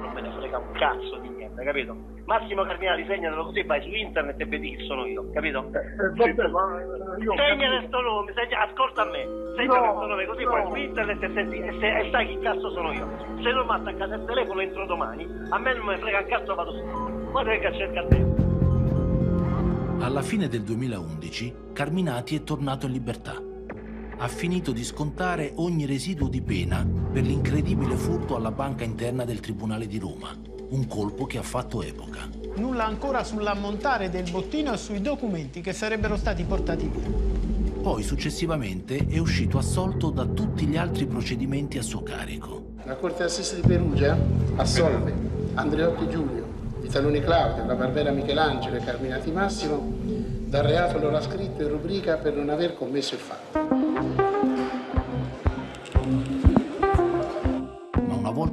Non me ne frega un cazzo di niente, capito? Massimo Cardinali segnatelo così vai su internet e vedi chi sono io, capito? Eh, eh, vabbè, ma eh, io segna questo nome, segna, ascolta a me, segna no, questo nome così no. vai su internet e, senti, e, se, e sai chi cazzo sono io. Se non mi attaccate il telefono entro domani, a me non me ne frega un cazzo vado su. Guarda che cerca a te. Alla fine del 2011 Carminati è tornato in libertà ha finito di scontare ogni residuo di pena per l'incredibile furto alla banca interna del Tribunale di Roma, un colpo che ha fatto epoca. Nulla ancora sull'ammontare del bottino e sui documenti che sarebbero stati portati via. Poi successivamente è uscito assolto da tutti gli altri procedimenti a suo carico. La Corte d'Assise di Perugia assolve Andreotti Giulio, Vitaloni Claudio, La Barbera Michelangelo e Carminati Massimo dal reato loro scritto in rubrica per non aver commesso il fatto.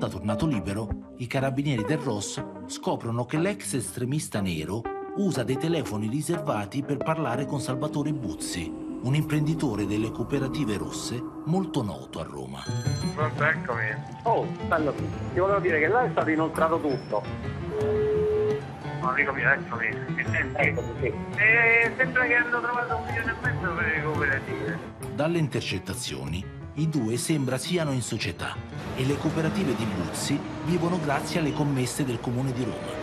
Volta tornato libero, i carabinieri del Ross scoprono che l'ex estremista nero usa dei telefoni riservati per parlare con Salvatore Buzzi, un imprenditore delle cooperative rosse molto noto a Roma. Pronto, eccomi. Oh, bello, ti volevo dire che là è stato inoltrato tutto. Amico mio, eccomi. Mi senti? Ecco, sì. Eh, sembra che hanno trovato un milione e mezzo per le cooperative. Dalle intercettazioni, i due sembra siano in società e le cooperative di Buzzi vivono grazie alle commesse del comune di Roma.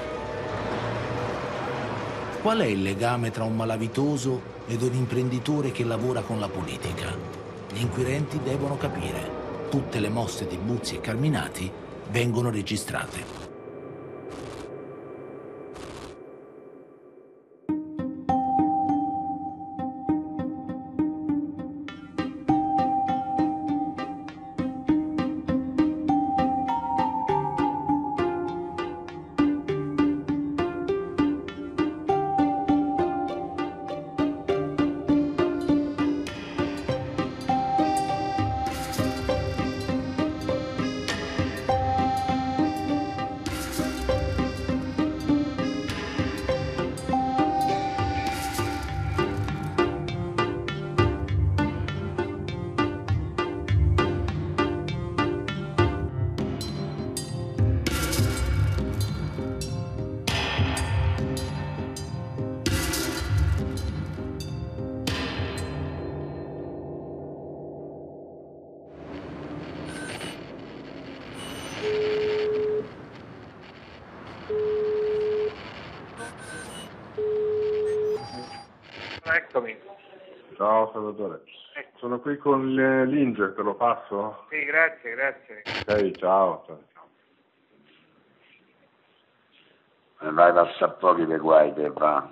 Qual è il legame tra un malavitoso ed un imprenditore che lavora con la politica? Gli inquirenti devono capire. Tutte le mosse di Buzzi e Carminati vengono registrate. Ciao Salvatore. Sono qui con l'Inge, te lo passo? Sì, grazie, grazie. Ok, ciao. ciao. Eh, Vai passa pochi dei guai, te va.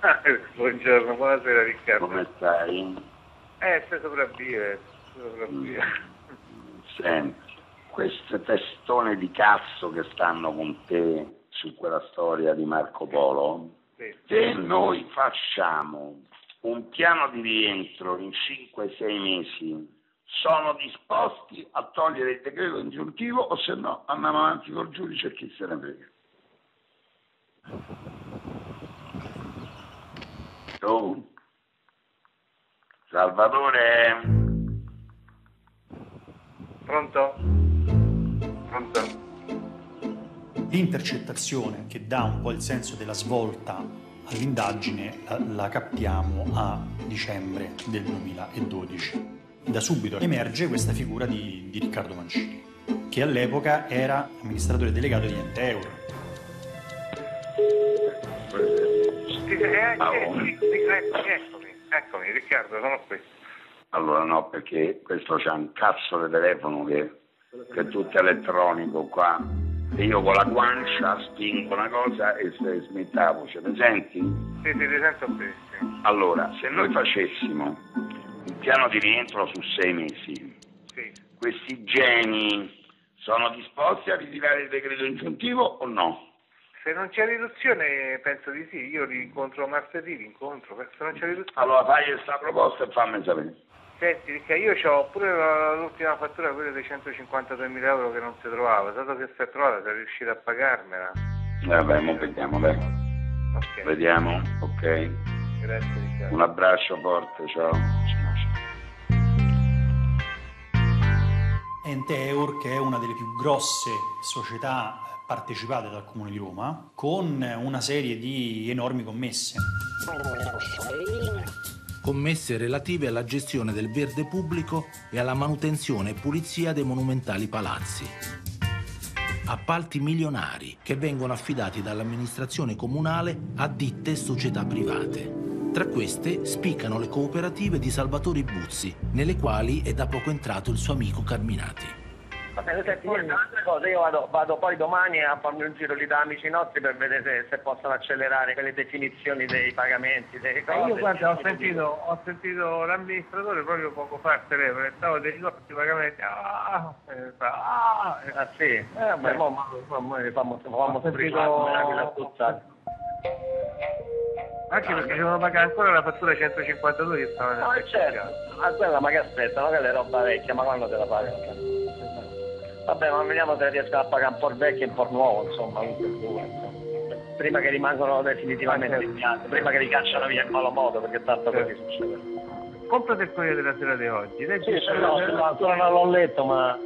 Buongiorno, buonasera Riccardo. Come stai? Eh, se sopravvive, se sopravvive. Senti, queste testone di cazzo che stanno con te su quella storia di Marco Polo, Sì. se noi facciamo un piano di rientro in 5-6 mesi, sono disposti a togliere il decreto ingiuntivo o se no andiamo avanti col giudice e chi se ne frega? Tu? Salvatore? Pronto? Pronto? L'intercettazione che dà un po' il senso della svolta all'indagine la, la capiamo a dicembre del 2012. Da subito emerge questa figura di, di Riccardo Mancini, che all'epoca era amministratore delegato di Ente Euro. Eh, eccomi, eccomi, eccomi, Riccardo, sono qui. Allora no, perché questo c'ha un cazzo di telefono che, che è tutto elettronico qua. E io con la guancia spingo una cosa e se smette la voce. Mi senti? Sì, sì, ti sento benissimo. Allora, se noi facessimo un piano di rientro su sei mesi, Sì. questi geni sono disposti a ritirare il decreto ingiuntivo o no? Se non c'è riduzione penso di sì, io li incontro martedì, li incontro, se non c'è riduzione. Allora fai questa proposta e fammi sapere. Senti, perché io ho pure l'ultima fattura, quella dei 152.000 euro che non si trovava, dato che si è trovata, sei riuscito a pagarmela. Vabbè, mo vediamo, dai. Ok, Vediamo, ok. grazie Riccardo. Un abbraccio forte, ciao. Ciao, ciao. È Ente Eur, che è una delle più grosse società partecipate dal Comune di Roma, con una serie di enormi commesse. Commesse relative alla gestione del verde pubblico e alla manutenzione e pulizia dei monumentali palazzi. Appalti milionari che vengono affidati dall'amministrazione comunale a ditte e società private. Tra queste spiccano le cooperative di Salvatori Buzzi, nelle quali è da poco entrato il suo amico Carminati. Senti, un'altra cosa, io vado, vado, poi domani a farmi un giro lì da amici nostri per vedere se, se possono accelerare quelle definizioni dei pagamenti, delle cose. Eh, io guarda, ho sentito, ho sentito l'amministratore proprio poco fa al telefono, e stavo dei ricordi pagamenti. Ah, eh, ah, ah sì, eh, vabbè, mo, mo, mo, mo, fammo, fammo sentito... la puzzata. Anche perché devono pagare ancora la fattura 152 che stavano No, certo, ma quella ma che aspettano, quella è roba vecchia, ma quando te la pagano? Vabbè, ma vediamo se riescono a pagare un po' il vecchio e un po' il nuovo, insomma. Prima che rimangono definitivamente in piazza, prima che li cacciano via in malo modo, perché tanto così succede. Comprate il Corriere della Sera di oggi, leggi sì, no, no, ancora non l'ho letto, ma...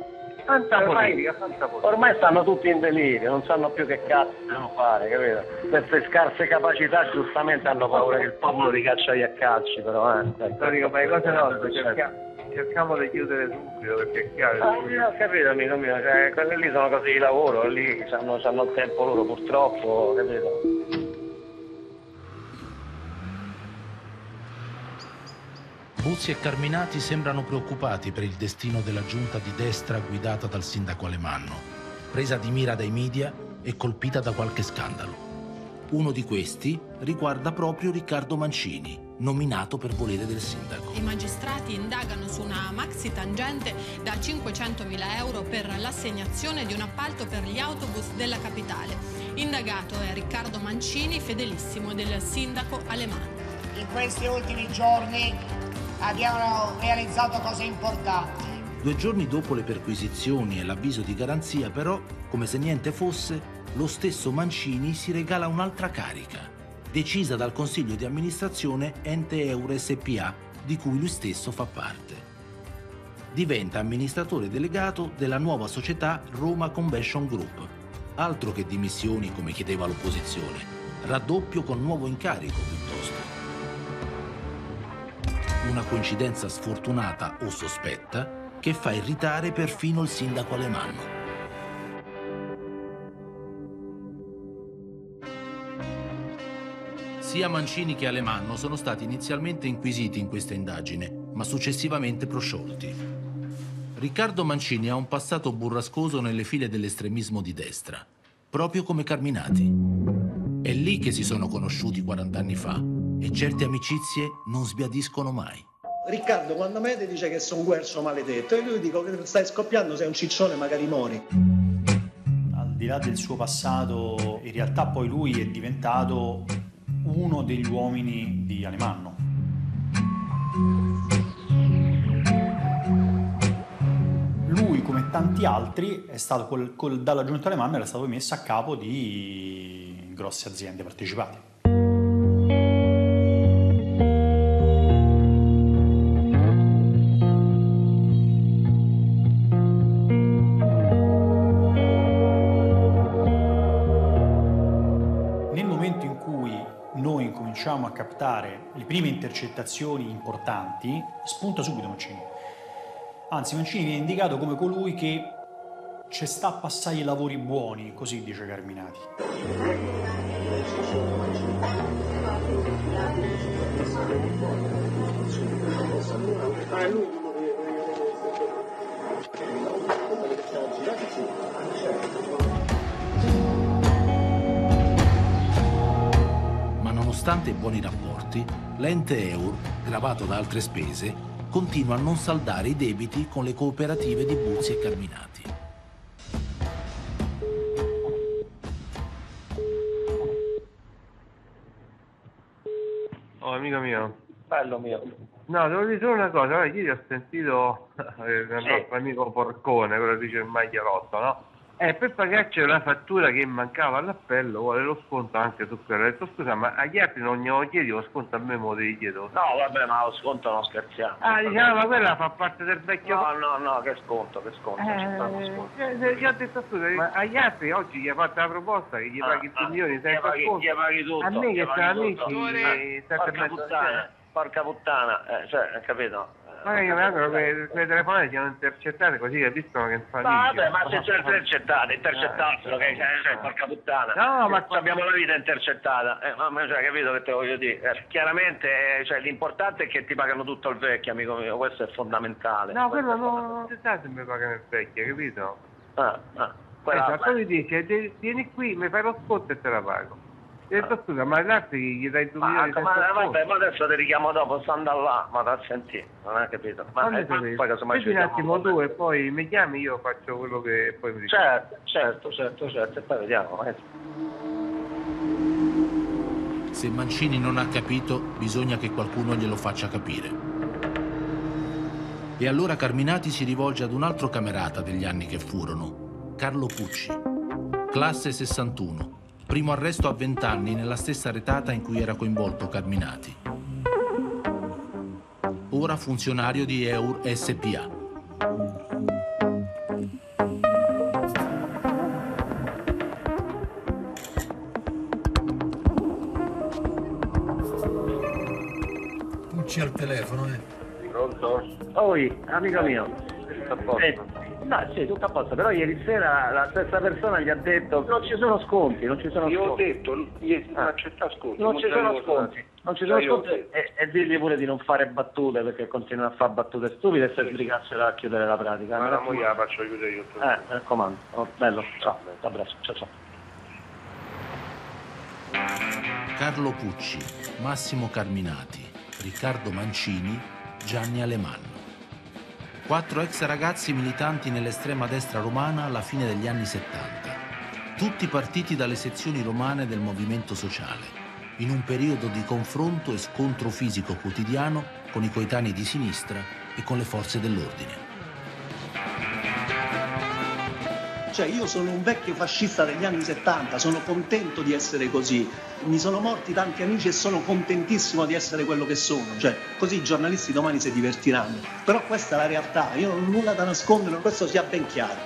Tanta politica, tanta politica. Ormai stanno tutti in delirio, non sanno più che cazzo devono fare, capito? Queste scarse capacità giustamente hanno paura che il popolo li caccia via a calci, però eh. Dico, ma le cose no, cerchiamo cerchiamo di chiudere subito perché è chiaro. Ah, ho capito amico mio, cioè, quelli lì sono cose di lavoro, lì hanno, hanno il tempo loro purtroppo, capito? Buzzi e Carminati sembrano preoccupati per il destino della giunta di destra guidata dal sindaco Alemanno, presa di mira dai media e colpita da qualche scandalo. Uno di questi riguarda proprio Riccardo Mancini, nominato per volere del sindaco. I magistrati indagano su una maxi tangente da 500.000 euro per l'assegnazione di un appalto per gli autobus della capitale. Indagato è Riccardo Mancini, fedelissimo del sindaco Alemanno. In questi ultimi giorni abbiamo realizzato cose importanti. Due giorni dopo le perquisizioni e l'avviso di garanzia, però, come se niente fosse, lo stesso Mancini si regala un'altra carica decisa dal consiglio di amministrazione Ente Euro SPA, di cui lui stesso fa parte. Diventa amministratore delegato della nuova società Roma Convention Group, altro che dimissioni come chiedeva l'opposizione, raddoppio con nuovo incarico piuttosto. Una coincidenza sfortunata o sospetta che fa irritare perfino il sindaco Alemanno. Sia Mancini che Alemanno sono stati inizialmente inquisiti in questa indagine, ma successivamente prosciolti. Riccardo Mancini ha un passato burrascoso nelle file dell'estremismo di destra, proprio come Carminati. È lì che si sono conosciuti 40 anni fa e certe amicizie non sbiadiscono mai. Riccardo quando me dice che sono un guercio maledetto e lui dico che stai scoppiando, sei un ciccione, magari mori. Al di là del suo passato, in realtà poi lui è diventato uno degli uomini di Alemanno. Lui, come tanti altri, col, col, dalla giunta Alemanno era stato messo a capo di grosse aziende partecipate. Captare le prime intercettazioni importanti, spunta subito Mancini. Anzi, Mancini viene indicato come colui che ci sta a passare i lavori buoni, così dice Carminati. Nonostante i buoni rapporti, l'ente EUR, gravato da altre spese, continua a non saldare i debiti con le cooperative di Buzzi e Carminati. Oh, amico mio. Bello mio. No, devo dire solo una cosa, Guarda, ieri ho sentito eh, il nostro amico Porcone, quello che dice il maglia rosso, no? Eh, per pagarci una fattura che mancava all'appello vuole lo sconto anche su quello. Ho detto scusa, ma agli altri non glielo chiedi lo sconto, a me me lo devi chiedere. No, vabbè, ma lo sconto non scherziamo. Ah, diciamo, ma quella fa parte del vecchio... No, no, no, che sconto, che sconto, stato sconto. Eh, eh, gli ho detto scusa, ma agli altri oggi gli ha fatto la proposta che gli Ah, paghi 2 ah, milioni senza paghi- sconto. gli paghi tutto, A me che tutto. amici, Eh, eh, porca puttana, porca puttana, eh, cioè, capito? Ma io mi auguro che le telefonate siano intercettate così che non fa Ma niente. vabbè, ma se c'è intercettato, intercettassero, che cioè, porca puttana. No, ma- abbiamo la vita intercettata, eh, ma cioè, capito che te voglio dire? Eh, chiaramente, eh, cioè, l'importante è che ti pagano tutto il vecchio, amico mio, questo è fondamentale. No, quello non, sa se mi pagano il vecchio, capito? Ah, ah, Eh, quella- ma poi mi dice, "Ti- vieni qui, mi fai lo sconto e te la pago. Gli ho detto scusa, ma l'altro gli dai 2 Ma, milioni ma, vabbè, ma adesso ti richiamo dopo, sto andando là, ma da sentire, non hai capito? Ma eh, sapevi? poi casomai ci un vediamo. attimo tu e poi mi chiami, io faccio quello che poi mi dici. Certo, certo, certo, certo, e poi vediamo. eh. Se Mancini non ha capito, bisogna che qualcuno glielo faccia capire. E allora Carminati si rivolge ad un altro camerata degli anni che furono, Carlo Pucci. Classe 61. Primo arresto a 20 anni nella stessa retata in cui era coinvolto Carminati. Ora funzionario di Eur SPA. Pucci al telefono, eh. Pronto? Oi, amico mio. Eh, no, sì, tutto a posto, però ieri sera la stessa persona gli ha detto non ci sono sconti, non ci sono Io ho sconti. detto, ieri non accetta sconti. Non ci sono sconti, non ci sono Eh, io ho sconti e, e dirgli pure di non fare battute perché continua a fare battute stupide e se sbrigarsela a chiudere la pratica. Ma la moglie la faccio chiudere io. Eh, mi raccomando. Oh, bello, ciao, abbraccio, ciao ciao. Carlo Pucci, Massimo Carminati, Riccardo Mancini, Gianni Alemanno. Quattro ex ragazzi militanti nell'estrema destra romana alla fine degli anni 70. Tutti partiti dalle sezioni romane del movimento sociale, in un periodo di confronto e scontro fisico quotidiano con i coetanei di sinistra e con le forze dell'ordine. Cioè io sono un vecchio fascista degli anni 70, sono contento di essere così. Mi sono morti tanti amici e sono contentissimo di essere quello che sono. Cioè, così i giornalisti domani si divertiranno. Però questa è la realtà, io non ho nulla da nascondere, questo sia ben chiaro.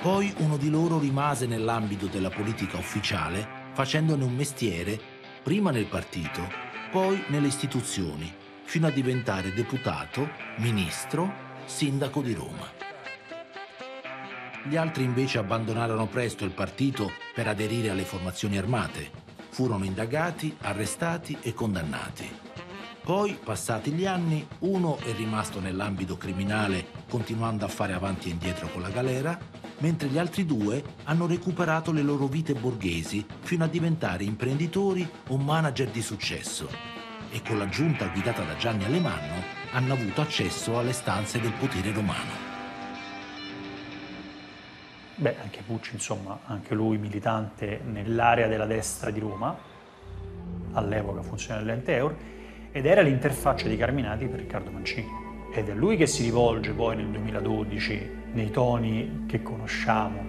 Poi uno di loro rimase nell'ambito della politica ufficiale facendone un mestiere prima nel partito, poi nelle istituzioni, fino a diventare deputato, ministro, sindaco di Roma. Gli altri invece abbandonarono presto il partito per aderire alle formazioni armate. Furono indagati, arrestati e condannati. Poi, passati gli anni, uno è rimasto nell'ambito criminale continuando a fare avanti e indietro con la galera, mentre gli altri due hanno recuperato le loro vite borghesi fino a diventare imprenditori o manager di successo e con la giunta guidata da Gianni Alemanno hanno avuto accesso alle stanze del potere romano. Beh, anche Pucci, insomma, anche lui militante nell'area della destra di Roma, all'epoca funzionario dell'ente Eur, ed era l'interfaccia di Carminati per Riccardo Mancini. Ed è lui che si rivolge poi nel 2012, nei toni che conosciamo,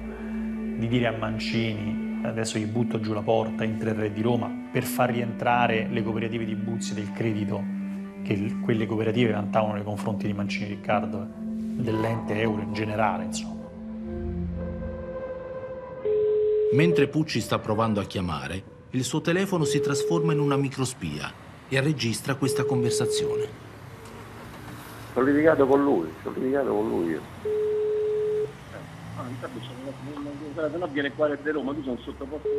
di dire a Mancini adesso gli butto giù la porta in tre re di Roma per far rientrare le cooperative di Buzzi del credito che quelle cooperative vantavano nei confronti di Mancini Riccardo, eh, dell'ente euro in generale, insomma. Mentre Pucci sta provando a chiamare, il suo telefono si trasforma in una microspia e registra questa conversazione. Ho litigato con lui, ho litigato con lui io. Se no viene qua Red Roma, tu sono sottoposto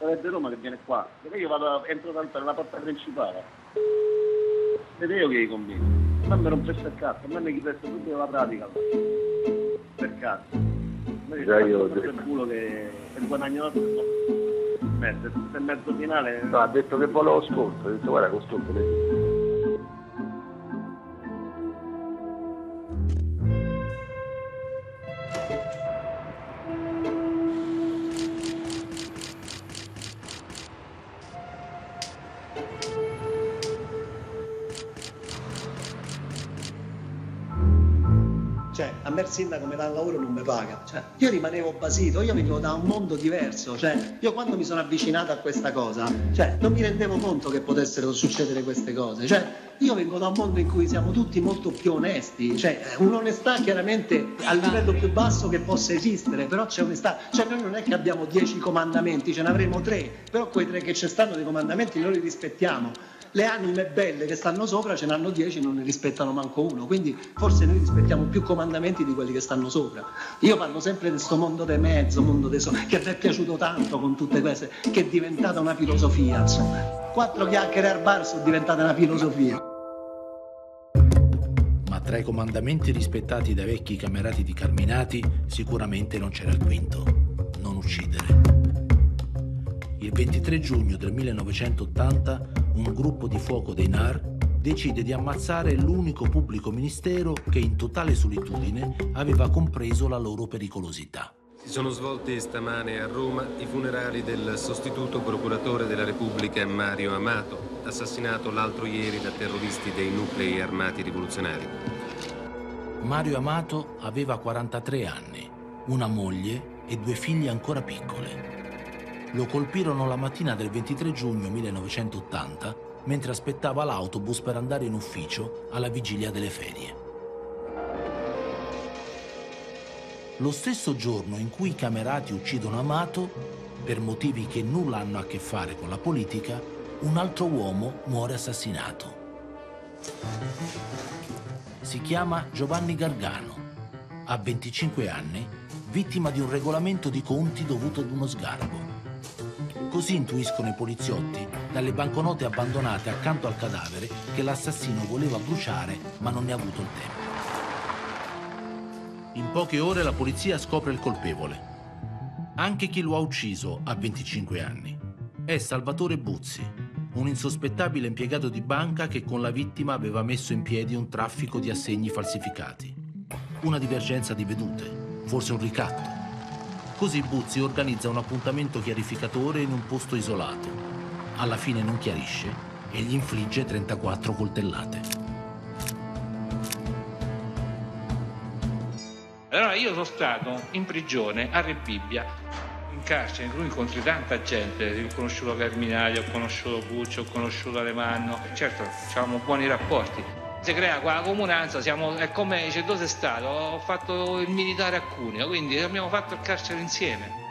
a Red Roma che viene qua. Perché io vado, entro tanto nella porta principale. Ed io che convinto. A me mi rompesse il cazzo, a me mi chiedesse subito la pratica. Per cazzo. Già io il culo che che guadagno mezzo, mezzo finale. No, ha detto che volevo sconto, ho detto guarda con sindaco mi dà il lavoro e non mi paga. Cioè, io rimanevo basito, io venivo da un mondo diverso. Cioè, io quando mi sono avvicinato a questa cosa, cioè, non mi rendevo conto che potessero succedere queste cose. Cioè, io vengo da un mondo in cui siamo tutti molto più onesti. Cioè, un'onestà chiaramente al livello più basso che possa esistere, però c'è onestà. Cioè, noi non è che abbiamo dieci comandamenti, ce ne avremo tre, però quei tre che ci stanno dei comandamenti noi li rispettiamo le anime belle che stanno sopra ce n'hanno dieci, non ne rispettano manco uno, quindi forse noi rispettiamo più comandamenti di quelli che stanno sopra. Io parlo sempre di questo mondo del mezzo, mondo dei so- che mi è piaciuto tanto con tutte queste, che è diventata una filosofia, insomma. Quattro chiacchiere al bar sono diventate una filosofia. Ma tra i comandamenti rispettati dai vecchi camerati di Carminati sicuramente non c'era il quinto, non uccidere. Il 23 giugno del 1980 un gruppo di fuoco dei NAR decide di ammazzare l'unico pubblico ministero che in totale solitudine aveva compreso la loro pericolosità. Si sono svolti stamane a Roma i funerali del sostituto procuratore della Repubblica Mario Amato, assassinato l'altro ieri da terroristi dei nuclei armati rivoluzionari. Mario Amato aveva 43 anni, una moglie e due figlie ancora piccole lo colpirono la mattina del 23 giugno 1980 mentre aspettava l'autobus per andare in ufficio alla vigilia delle ferie. Lo stesso giorno in cui i camerati uccidono Amato, per motivi che nulla hanno a che fare con la politica, un altro uomo muore assassinato. Si chiama Giovanni Gargano. Ha 25 anni, vittima di un regolamento di conti dovuto ad uno sgarbo. Così intuiscono i poliziotti dalle banconote abbandonate accanto al cadavere che l'assassino voleva bruciare ma non ne ha avuto il tempo. In poche ore la polizia scopre il colpevole. Anche chi lo ha ucciso ha 25 anni. È Salvatore Buzzi, un insospettabile impiegato di banca che con la vittima aveva messo in piedi un traffico di assegni falsificati. Una divergenza di vedute, forse un ricatto. Così Buzzi organizza un appuntamento chiarificatore in un posto isolato. Alla fine non chiarisce e gli infligge 34 coltellate. Allora io sono stato in prigione a Rebibbia, in carcere, in cui incontri tanta gente, ho conosciuto Carminati, ho conosciuto Puccio, ho conosciuto Alemanno, certo avevamo buoni rapporti, si crea quella comunanza, siamo, è come dice dove sei stato? Ho fatto il militare a Cuneo, quindi abbiamo fatto il carcere insieme.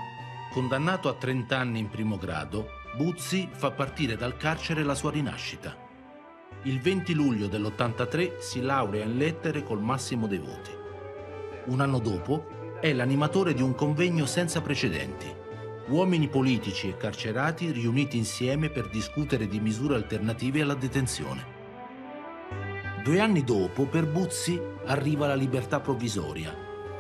Condannato a 30 anni in primo grado, Buzzi fa partire dal carcere la sua rinascita. Il 20 luglio dell'83 si laurea in lettere col massimo dei voti. Un anno dopo è l'animatore di un convegno senza precedenti. Uomini politici e carcerati riuniti insieme per discutere di misure alternative alla detenzione. Due anni dopo, per Buzzi arriva la libertà provvisoria,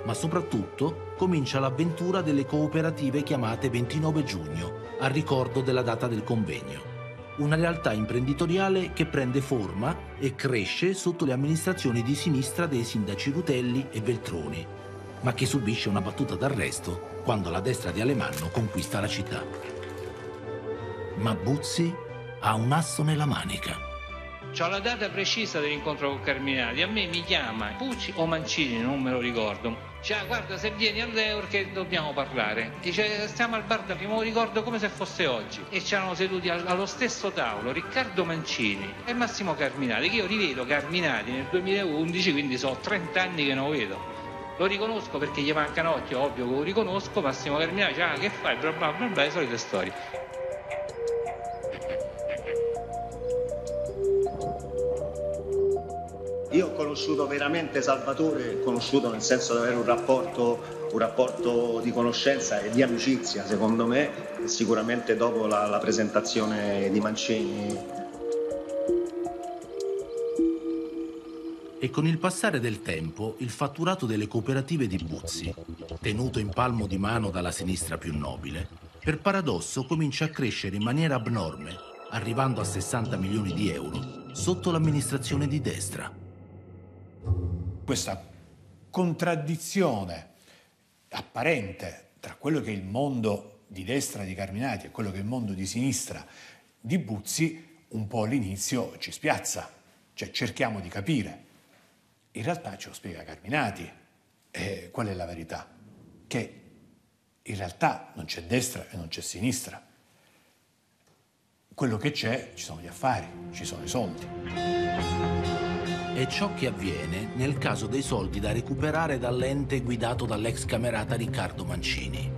ma soprattutto comincia l'avventura delle cooperative chiamate 29 giugno, a ricordo della data del convegno. Una realtà imprenditoriale che prende forma e cresce sotto le amministrazioni di sinistra dei sindaci Rutelli e Veltroni, ma che subisce una battuta d'arresto quando la destra di Alemanno conquista la città. Ma Buzzi ha un asso nella manica. Ho la data precisa dell'incontro con Carminati, a me mi chiama Pucci o Mancini, non me lo ricordo. Cioè, guarda, se vieni all'Eur che dobbiamo parlare. Dice, stiamo al bar da primo, ricordo come se fosse oggi. E c'erano seduti allo stesso tavolo Riccardo Mancini e Massimo Carminati, che io rivedo Carminati nel 2011, quindi so 30 anni che non lo vedo. Lo riconosco perché gli mancano occhi, ovvio che lo riconosco, Massimo Carminati, ah, che fai? Bla bla bla, bla, le solite storie. Io ho conosciuto veramente Salvatore, conosciuto nel senso di avere un rapporto, un rapporto di conoscenza e di amicizia, secondo me, sicuramente dopo la, la presentazione di Mancini. E con il passare del tempo, il fatturato delle cooperative di Buzzi, tenuto in palmo di mano dalla sinistra più nobile, per paradosso comincia a crescere in maniera abnorme, arrivando a 60 milioni di euro, sotto l'amministrazione di destra questa contraddizione apparente tra quello che è il mondo di destra di Carminati e quello che è il mondo di sinistra di Buzzi, un po' all'inizio ci spiazza, cioè cerchiamo di capire. In realtà ce lo spiega Carminati, eh, qual è la verità? Che in realtà non c'è destra e non c'è sinistra. Quello che c'è, ci sono gli affari, ci sono i soldi. È ciò che avviene nel caso dei soldi da recuperare dall'ente guidato dall'ex camerata Riccardo Mancini.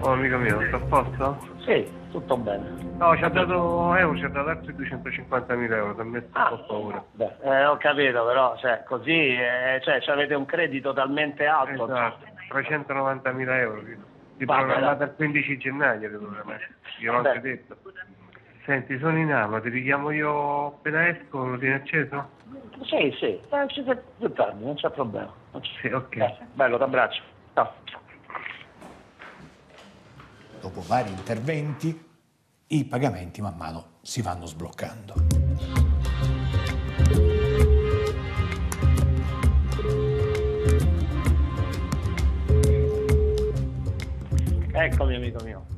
Oh amico mio, sta a posto? Sì, tutto bene. No, ci ha dato euro, ci ha dato altri 250.000 euro, ti ha messo Ah. un po' paura. Beh, eh, ho capito, però, cioè, così, eh, cioè, avete un credito talmente alto. Esatto, 390.000 euro. Di dai. il 15 gennaio. Io l'ho anche detto. Senti, sono in aula, ti richiamo io appena esco, lo tieni acceso? Sì, sì, eh, ci sei più tardi, non c'è problema. Non c'è- Sì, ok. Eh, bello, ti abbraccio. Ciao. Dopo vari interventi, i pagamenti man mano si vanno sbloccando. Eccomi, amico mio.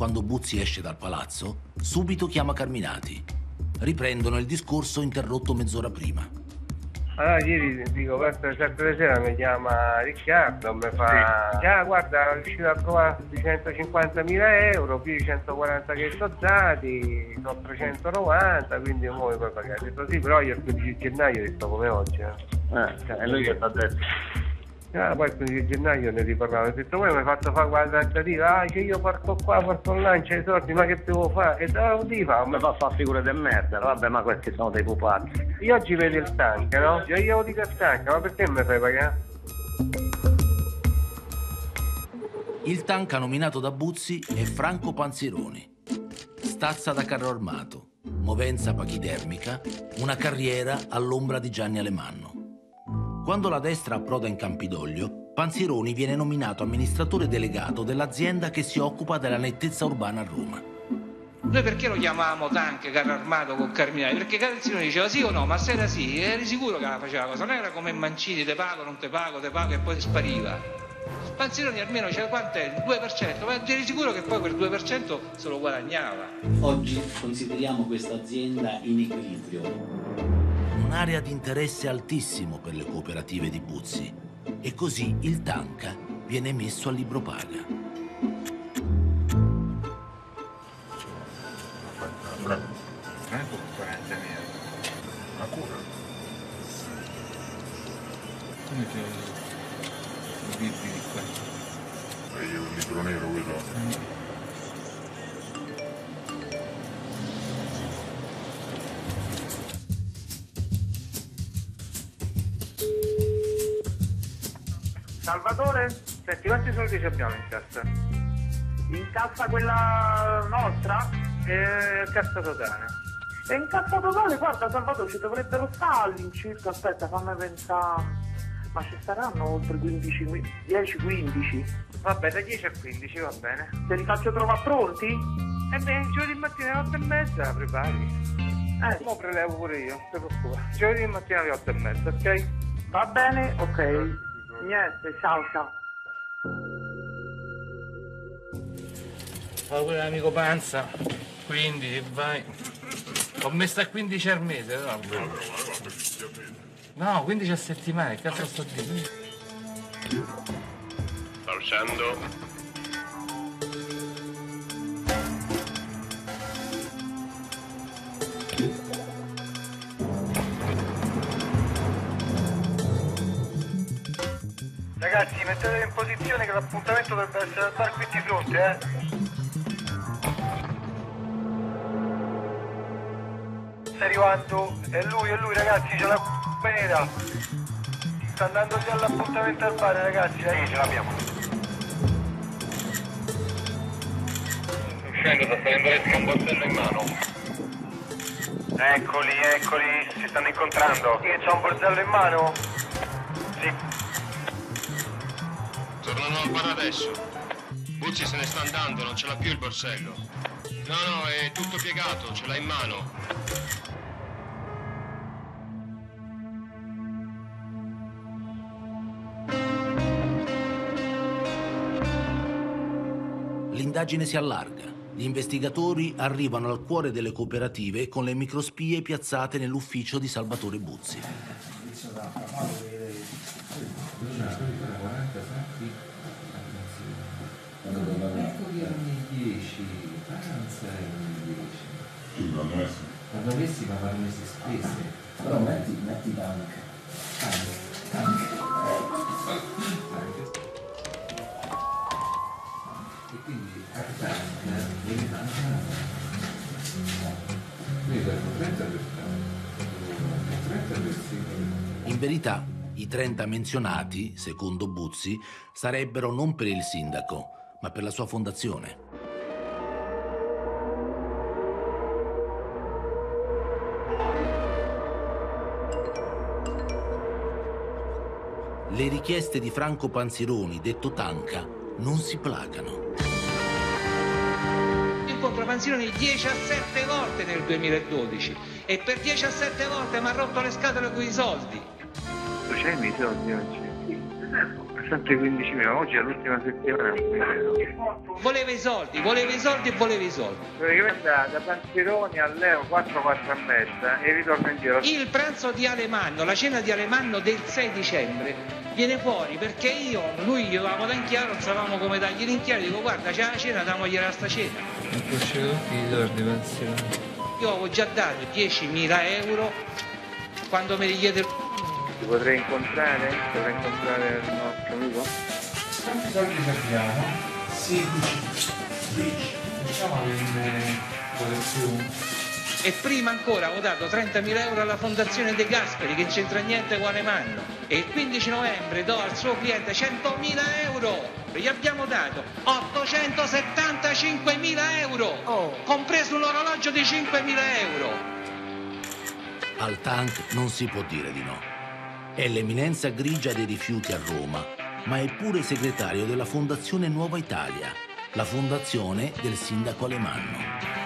Quando Buzzi esce dal palazzo, subito chiama Carminati. Riprendono il discorso interrotto mezz'ora prima. Allora ieri dico, verso le 7 di sera mi chiama Riccardo, mi fa già guarda, è riuscito a trovare di 150.000 euro, più i 140 che sono dati, sono 390, quindi ora mi puoi pagare. Ho detto sì, però io il 15 gennaio ho detto come oggi. Eh. Eh, e lui che ti ha detto? Ah, poi il 15 gennaio ne riparlavo, ho detto poi mi hai fatto fare quella trattativa, ah che io parto qua, parto là, c'è i soldi, ma che devo fare? E da di fa? Mi fa fare figure di merda, vabbè, ma questi sono dei pupazzi. Io oggi vedo il tank, no? Io, io dico il tank, ma perché mi fai pagare? Il tanca nominato da Buzzi è Franco Panzeroni. Stazza da carro armato, movenza pachidermica, una carriera all'ombra di Gianni Alemanno. Quando la destra approda in Campidoglio, Panzeroni viene nominato amministratore delegato dell'azienda che si occupa della nettezza urbana a Roma. Noi perché lo chiamavamo tank, carro armato con Carminati? Perché Calzino diceva sì o no, ma se era sì, eri sicuro che la faceva la cosa, non era come Mancini, te pago, non te pago, te pago e poi spariva. Panzeroni almeno c'era quant'è? Il 2%, ma eri sicuro che poi quel 2% se lo guadagnava. Oggi consideriamo questa azienda in equilibrio. Un'area di interesse altissimo per le cooperative di Buzzi. E così il tanca viene messo al libro paga. Eh? 40 Ancora? Come che vedi di qua? E io il libro nero quello. Salvatore? Senti, quanti soldi ci abbiamo in cassa? In cassa quella nostra? Eh, cassa totale. E in cassa totale, guarda Salvatore, ci dovrebbero stare all'incirca, aspetta, fammi pensare. Ma ci saranno oltre 15, 10-15? Vabbè, da 10 a 15 va bene. Te li faccio trovare pronti? E beh, giovedì mattina alle 8 e mezza prepari. Eh. Mo prelevo pure io, non ti preoccupare. Giovedì mattina alle 8 e mezza, ok? Va bene? Ok. Niente, ciao ciao. Fa pure l'amico Panza, 15, vai. Ho messo a 15 al mese, no? No, 15 a settimana, che cazzo sto dicendo? Sta uscendo. Ragazzi, mettetevi in posizione che l'appuntamento dovrebbe essere al bar qui di fronte, eh? Sta arrivando, è lui, è lui ragazzi, c'è la nera. Sta andando già all'appuntamento al bar ragazzi, eh? Sì, ce l'abbiamo. Scendo, sta salendo un borsello in mano. Eccoli, eccoli, si stanno incontrando. Sì, c'ha un borsello in mano? Sì. Tornano al bar adesso. Buzzi se ne sta andando, non ce l'ha più il borsello. No, no, è tutto piegato, ce l'ha in mano. L'indagine si allarga. Gli investigatori arrivano al cuore delle cooperative con le microspie piazzate nell'ufficio di Salvatore Buzzi. 10 vanno messi ma vanno messi spese. Però metti, metti tank. e quindi a tank? Viene mangiato quindi danno 30 per tank. 30 per singolo In verità, i 30 menzionati, secondo Buzzi, sarebbero non per il sindaco, ma per la sua fondazione. Le richieste di Franco Panzironi, detto Tanca, non si placano. Incontro Panzironi 17 volte nel 2012 e per 17 volte mi ha rotto le scatole con i soldi. Tu c'hai i miei soldi oggi? Sempre 15.000, oggi è l'ultima settimana. Voleva i soldi, voleva i soldi e voleva i soldi. Praticamente da da Panzeroni a Leo 4, 4 e mezza e ritorno indietro. Il pranzo di Alemanno, la cena di Alemanno del 6 dicembre viene fuori perché io, lui gli avevamo da in chiaro, non sapevamo come dargli l'inchiaro, dico guarda c'è la cena, dammogliela a sta cena. non conoscevo tutti i soldi pensioni Io avevo già dato 10.000 euro quando mi richiede Ti potrei incontrare? Potrei incontrare il nostro amico? quanti soldi abbiamo? 16 10 diciamo che ne vuole più E prima ancora avevo dato 30.000 euro alla fondazione De Gasperi che non c'entra niente con Alemanno. E il 15 novembre do al suo cliente 100.000 euro. Gli abbiamo dato 875.000 euro, compreso un orologio di 5.000 euro. Al tank non si può dire di no. È l'eminenza grigia dei rifiuti a Roma, ma è pure segretario della Fondazione Nuova Italia, la fondazione del sindaco Alemanno.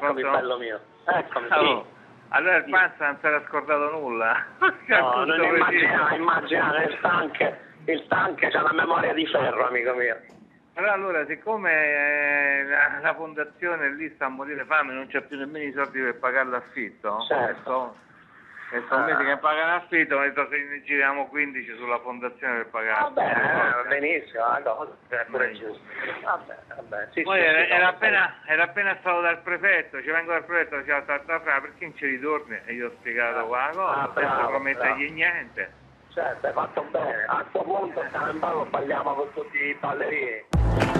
Eccomi, bello mio. Eccomi. Oh, allora il Panza non si era scordato nulla. No, non immagina, preciso. immagina il tank, il tank c'ha la memoria di ferro, amico mio. Allora, allora, siccome eh, la, la fondazione lì sta a morire fame, non c'è più nemmeno i soldi per pagare l'affitto. Certo. E sono mesi che pagano l'affitto, ho detto se ne giriamo 15 sulla fondazione per pagare. Vabbè, eh, va benissimo, cosa è pure giusto. Vabbè, vabbè, sì, Poi sì, era, sì, era appena, era appena stato dal prefetto, ci vengo dal prefetto, diceva "Tata, fra, perché non ci ritorni? E gli ho spiegato qua la cosa, Ah, senza promettergli niente. Certo, hai fatto bene. A questo punto stiamo in ballo, balliamo con tutti i ballerini.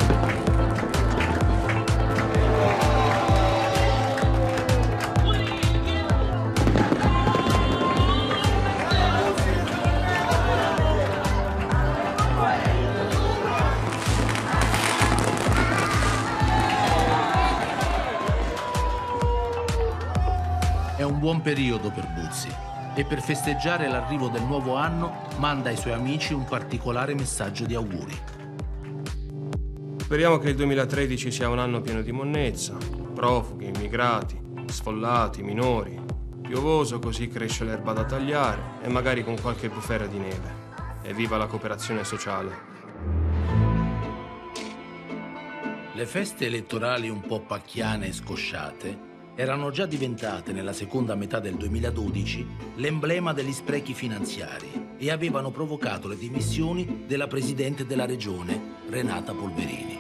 Buon periodo per Buzzi e per festeggiare l'arrivo del nuovo anno manda ai suoi amici un particolare messaggio di auguri. Speriamo che il 2013 sia un anno pieno di monnezza, profughi, immigrati, sfollati, minori, piovoso così cresce l'erba da tagliare e magari con qualche bufera di neve. E viva la cooperazione sociale. Le feste elettorali un po' pacchiane e scosciate erano già diventate nella seconda metà del 2012 l'emblema degli sprechi finanziari e avevano provocato le dimissioni della presidente della regione, Renata Polverini.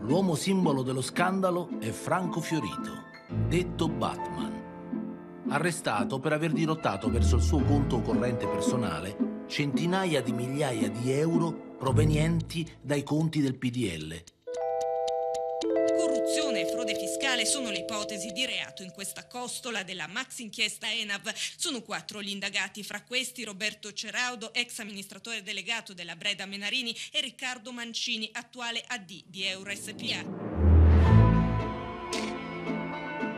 L'uomo simbolo dello scandalo è Franco Fiorito, detto Batman, arrestato per aver dirottato verso il suo conto corrente personale centinaia di migliaia di euro provenienti dai conti del PDL Corruzione e frode fiscale sono le ipotesi di reato in questa costola della max inchiesta ENAV. Sono quattro gli indagati, fra questi Roberto Ceraudo, ex amministratore delegato della Breda Menarini e Riccardo Mancini, attuale AD di Euro SPA.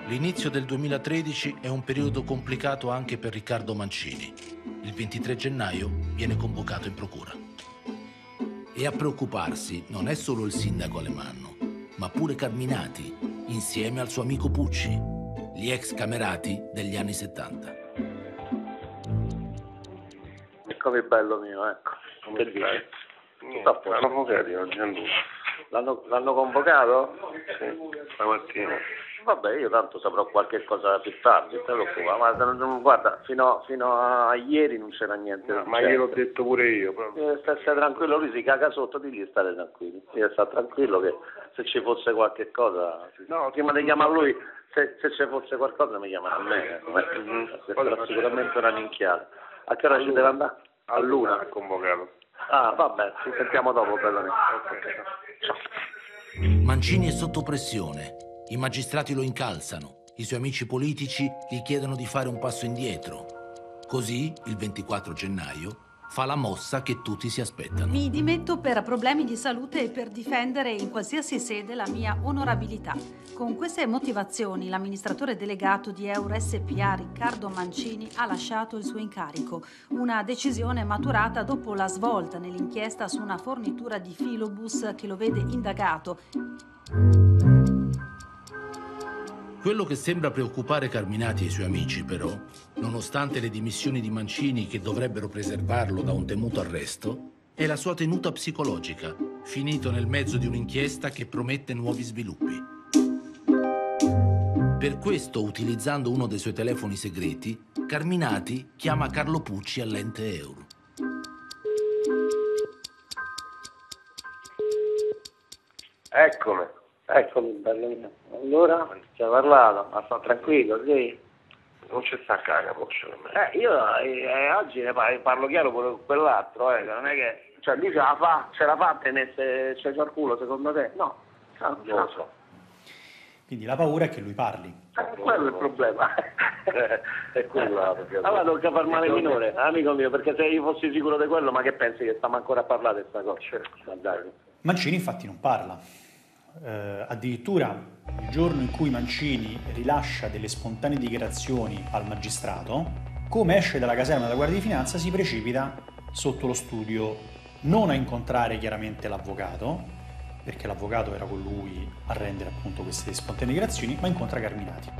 L'inizio del 2013 è un periodo complicato anche per Riccardo Mancini. Il 23 gennaio viene convocato in procura. E a preoccuparsi non è solo il sindaco Alemanno, ma pure Carminati, insieme al suo amico Pucci, gli ex camerati degli anni 70. Eccomi bello mio, ecco. Come Che stai? Niente, l'hanno convocato oggi a Luca. L'hanno, l'hanno convocato? Sì, stamattina. Vabbè, io tanto saprò qualche cosa più tardi, te lo. Ma non- guarda, fino, fino a ieri non c'era niente. No, di ma certo. gliel'ho detto pure io. proprio. Eh, stai, tranquillo, lui si caga sotto, digli stare tranquillo. Io sta tranquillo che se ci fosse qualche cosa, No, prima di chiamare lui, se, se ci fosse qualcosa mi chiamano a me. eh, Questa era sicuramente una minchiata. A che ora ci deve andare? A luna. Ha convocato. Ah, vabbè, ci sentiamo dopo, bellone. Mancini è sotto pressione. I magistrati lo incalzano. I suoi amici politici gli chiedono di fare un passo indietro. Così, il 24 gennaio, fa la mossa che tutti si aspettano. Mi dimetto per problemi di salute e per difendere in qualsiasi sede la mia onorabilità. Con queste motivazioni l'amministratore delegato di Euro SPA Riccardo Mancini ha lasciato il suo incarico, una decisione maturata dopo la svolta nell'inchiesta su una fornitura di filobus che lo vede indagato Quello che sembra preoccupare Carminati e i suoi amici, però, nonostante le dimissioni di Mancini che dovrebbero preservarlo da un temuto arresto, è la sua tenuta psicologica, finito nel mezzo di un'inchiesta che promette nuovi sviluppi. Per questo, utilizzando uno dei suoi telefoni segreti, Carminati chiama Carlo Pucci all'ente Euro. Eccomi, eccomi, bello mio. Allora, ci hai parlato, ma sta tranquillo, sì? Non ci sta a caga, posso per me. Eh, io eh, oggi ne par- parlo chiaro pure con quell'altro, eh, non è che... Cioè, lui ce la fa, ce la fa a tenesse, c'è il culo, secondo te? No, no, non lo so. Quindi la paura è che lui parli. Eh, quello è il problema. è perché... Allora tocca far male minore, amico mio, perché se io fossi sicuro di quello, ma che pensi che stiamo ancora a parlare di questa cosa? Ma dai. Mancini infatti non parla. Eh, addirittura il giorno in cui Mancini rilascia delle spontanee dichiarazioni al magistrato, come esce dalla caserma della Guardia di Finanza si precipita sotto lo studio non a incontrare chiaramente l'avvocato, perché l'avvocato era con lui a rendere appunto queste spontanee dichiarazioni, ma incontra Carminati.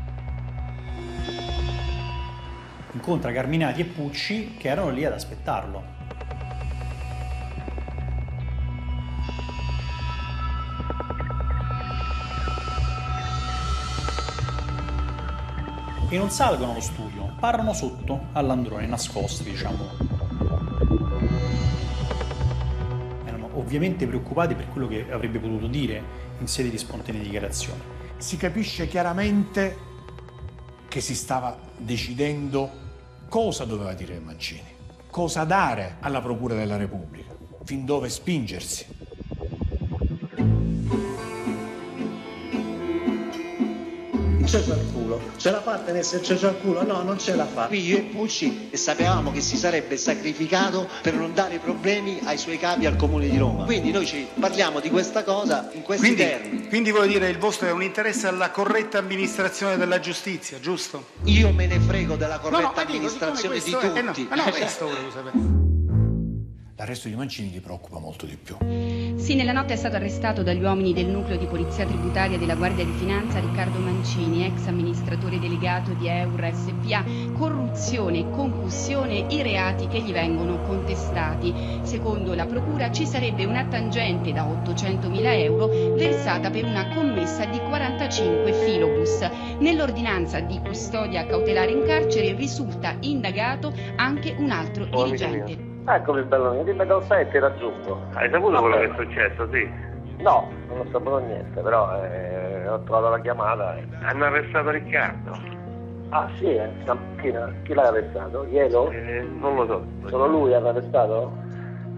Incontra Carminati e Pucci che erano lì ad aspettarlo. E non salgono allo studio, parlano sotto all'androne, nascosti, diciamo. Erano ovviamente preoccupati per quello che avrebbe potuto dire in sede di spontanea dichiarazione. Si capisce chiaramente che si stava decidendo cosa doveva dire Mancini, cosa dare alla Procura della Repubblica, fin dove spingersi. C'è già il culo. Ce la fa a tenersi c'è già il culo? No, non ce la fa. Qui io e Pucci e sapevamo che si sarebbe sacrificato per non dare problemi ai suoi capi al comune di Roma. Quindi noi ci parliamo di questa cosa in questi Quindi, termini. quindi voglio dire, il vostro è un interesse alla corretta amministrazione della giustizia, giusto? Io me ne frego della No, corretta no, dico, amministrazione siccome di questo è- eh, no, tutti. ma no, Eh, questo volevo sapere. L'arresto di Mancini ti preoccupa molto di più. Sì, nella notte è stato arrestato dagli uomini del nucleo di polizia tributaria della Guardia di Finanza Riccardo Mancini, ex amministratore delegato di Eur SPA. Corruzione, concussione, i reati che gli vengono contestati. Secondo la Procura ci sarebbe una tangente da 800.000 euro versata per una commessa di 45 filobus. Nell'ordinanza di custodia cautelare in carcere risulta indagato anche un altro Oh, dirigente. Eccomi, bello mio, dimmi e ti raggiungo. Hai saputo quello Vabbè. che è successo, sì? No, non ho saputo niente, però eh, ho trovato la chiamata. e- Hanno arrestato Riccardo. Ah sì, eh, stamattina. Chi l'ha arrestato? Ielo? Eh, non lo so. Solo lui l'ha arrestato?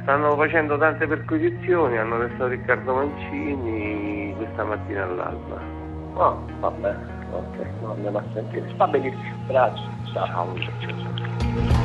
Stanno facendo tante perquisizioni, hanno arrestato Riccardo Mancini questa mattina all'alba. No, vabbè, ok, no, andiamo a sentire. Va benissimo, grazie. Ciao.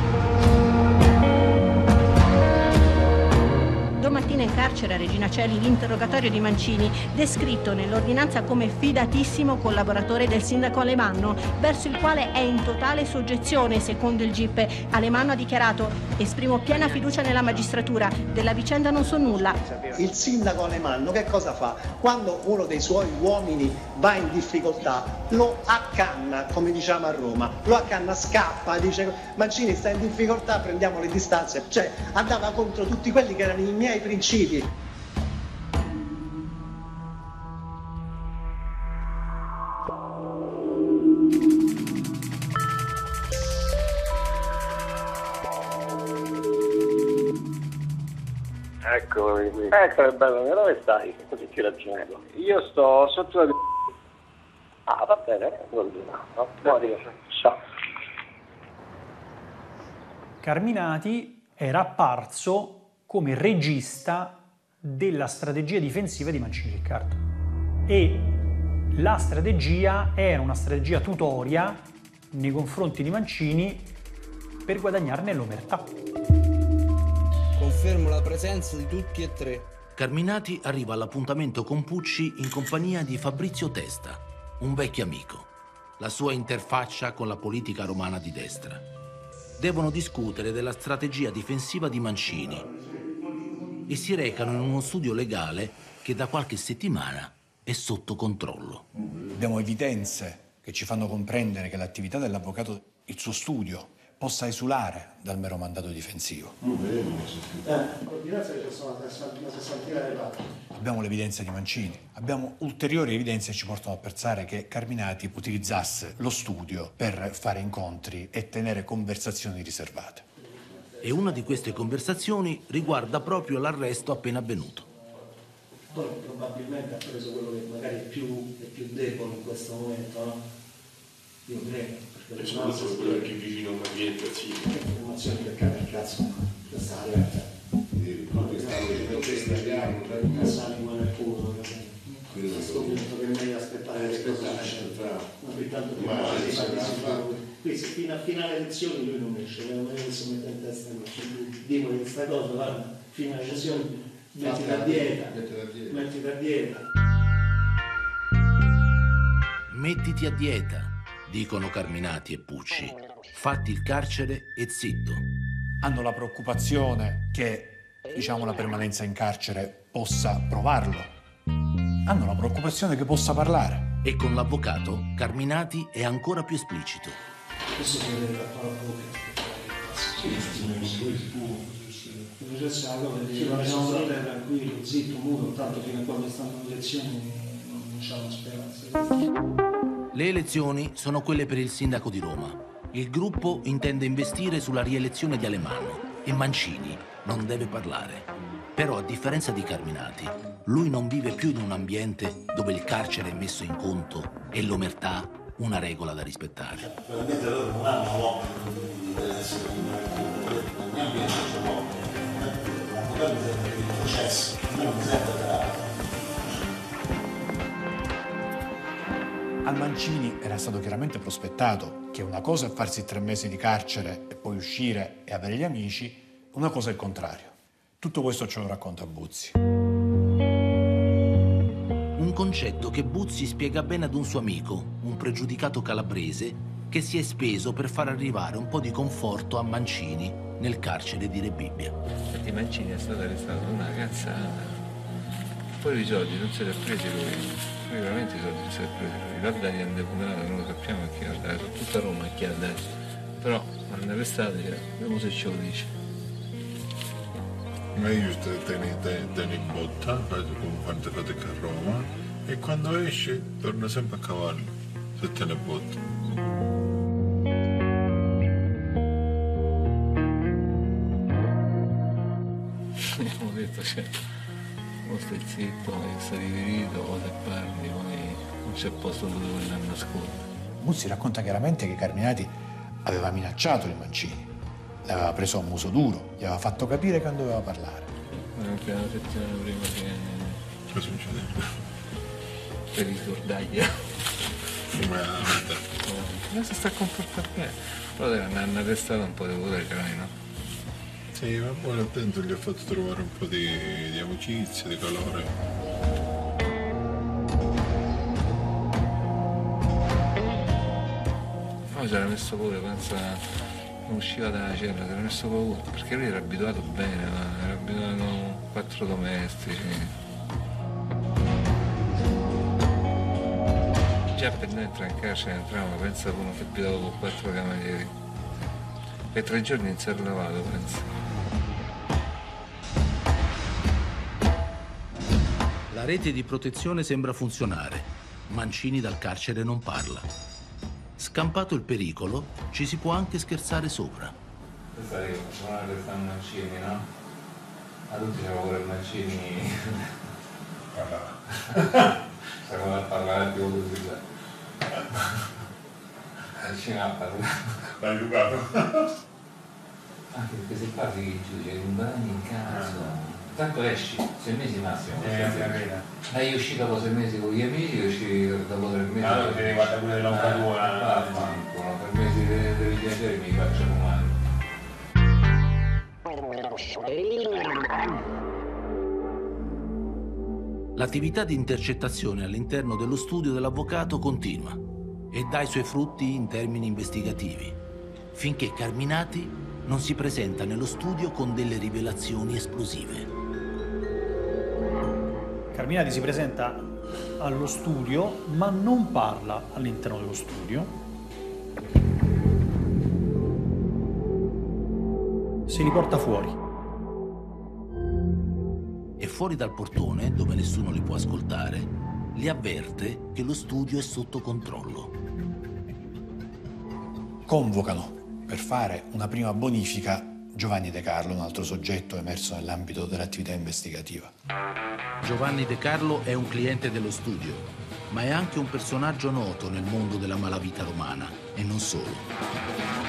Domattina in carcere a Regina Celli l'interrogatorio di Mancini, descritto nell'ordinanza come fidatissimo collaboratore del sindaco Alemanno, verso il quale è in totale soggezione, secondo il GIP. Alemanno ha dichiarato esprimo piena fiducia nella magistratura, della vicenda non so nulla. Il sindaco Alemanno che cosa fa? Quando uno dei suoi uomini va in difficoltà, lo accanna, come diciamo a Roma, lo accanna, scappa, dice Mancini sta in difficoltà, prendiamo le distanze, cioè andava contro tutti quelli che erano i miei principi. Eccomi qui. Ecco, bello, mio, dove stai? Così ci raggiungo. Io sto sotto la... Ah, va bene, vuol dire. No. Ciao. Carminati era apparso come regista della strategia difensiva di Mancini Riccardo. E la strategia era una strategia tutoria nei confronti di Mancini per guadagnarne l'omertà. Confermo la presenza di tutti e tre. Carminati arriva all'appuntamento con Pucci in compagnia di Fabrizio Testa, un vecchio amico, la sua interfaccia con la politica romana di destra. Devono discutere della strategia difensiva di Mancini e si recano in uno studio legale che da qualche settimana è sotto controllo. Abbiamo evidenze che ci fanno comprendere che l'attività dell'avvocato, il suo studio, possa esulare dal mero mandato difensivo. Abbiamo l'evidenza di Mancini, abbiamo ulteriori evidenze che ci portano a pensare che Carminati utilizzasse lo studio per fare incontri e tenere conversazioni riservate. E una di queste conversazioni riguarda proprio l'arresto appena avvenuto. Poi probabilmente ha preso quello che magari è più, è più debole in questo momento, no? Io credo. Perché E soprattutto quello che è più vicino a un ambiente sì. informazioni per capire il cazzo, questa aria. Cassa lingua nel culo, a questo punto che è meglio aspettare che cosa nasce. Ma tanto più Ma male, Quindi fino a fine alle elezioni lui non esce, non è che si mette in testa che dico di questa cosa, guarda, fino alle elezioni metti da dieta, metti da dieta. Mettiti a dieta, dicono Carminati e Pucci. Fatti il carcere e zitto. Hanno la preoccupazione che, diciamo, la permanenza in carcere possa provarlo. Hanno la preoccupazione che possa parlare. E con l'avvocato Carminati è ancora più esplicito. Questo da qua la una cosa che dice, lasciamo stare tranquillo, zitto, muto, tanto fino a quando stanno le elezioni non, non c'hanno speranza. Le elezioni sono quelle per il sindaco di Roma. Il gruppo intende investire sulla rielezione di Alemanno e Mancini non deve parlare. Però a differenza di Carminati, lui non vive più in un ambiente dove il carcere è messo in conto e l'omertà una regola da rispettare. Loro non hanno ambiente c'è non. Al Mancini era stato chiaramente prospettato che una cosa è farsi tre mesi di carcere e poi uscire e avere gli amici, una cosa è il contrario. Tutto questo ce lo racconta Buzzi. Un concetto che Buzzi spiega bene ad un suo amico, un pregiudicato calabrese, che si è speso per far arrivare un po' di conforto a Mancini nel carcere di Rebibbia. Infatti Mancini è stato arrestato una cazzata. Poi i soldi non se li ha presi lui. Lui veramente i soldi non se li ha presi lui. I Vardani hanno deputato, non lo sappiamo a chi ha dato. Tutta Roma a chi ha dato. Però hanno arrestato vediamo se ce lo dice. Meglio te- tieni, te- tieni in botta, come quante fate che a Roma, e quando esci torna sempre a cavallo, se te ne botta. Abbiamo detto, cioè, o stai zitto, o stai dividito, o se parli, poi non c'è posto dove voler nascondere. Buzzi racconta chiaramente che Carminati aveva minacciato il Mancini, l'aveva preso a muso duro, gli aveva fatto capire che non doveva parlare. Anche una settimana prima che... Che succede? Per ricordargli. Come Ma si sta comportando bene. Però deve andare arrestato un po' di potere, no? Sì, ma poi attento gli ho fatto trovare un po' di, di amicizia, di calore. Poi si era messo pure, pensa, non usciva dalla cella, si era messo paura, perché lui era abituato bene, era abituato a quattro domestici. Già per noi entrare in carcere entravamo, pensa uno che abitava con quattro camerieri. Per tre giorni non si era lavato, pensa. La rete di protezione sembra funzionare. Mancini dal carcere non parla. Scampato il pericolo, ci si può anche scherzare sopra. Questa è una che sta Mancini, no? A tutti c'era pure Mancini. Parlava. Stiamo a parlare più così. Mancini a parlare. L'hai educato? Anche perché se parli che giudice bagno in casa. Tanto esci, sei mesi massimo. Eh. Lei è uscito dopo sei mesi con gli amici, usci dopo tre mesi. Ah, ti riguarda pure dell'avvocatura. Ah, vaffanculo, tre mesi di piacere mi faccio umano. L'attività di intercettazione all'interno dello studio dell'avvocato continua e dà i suoi frutti in termini investigativi, finché Carminati non si presenta nello studio con delle rivelazioni esplosive. Carminati si presenta allo studio, ma non parla all'interno dello studio. Se li porta fuori. E fuori dal portone, dove nessuno li può ascoltare, li avverte che lo studio è sotto controllo. Convocano per fare una prima bonifica Giovanni De Carlo, un altro soggetto emerso nell'ambito dell'attività investigativa. Giovanni De Carlo è un cliente dello studio, ma è anche un personaggio noto nel mondo della malavita romana e non solo.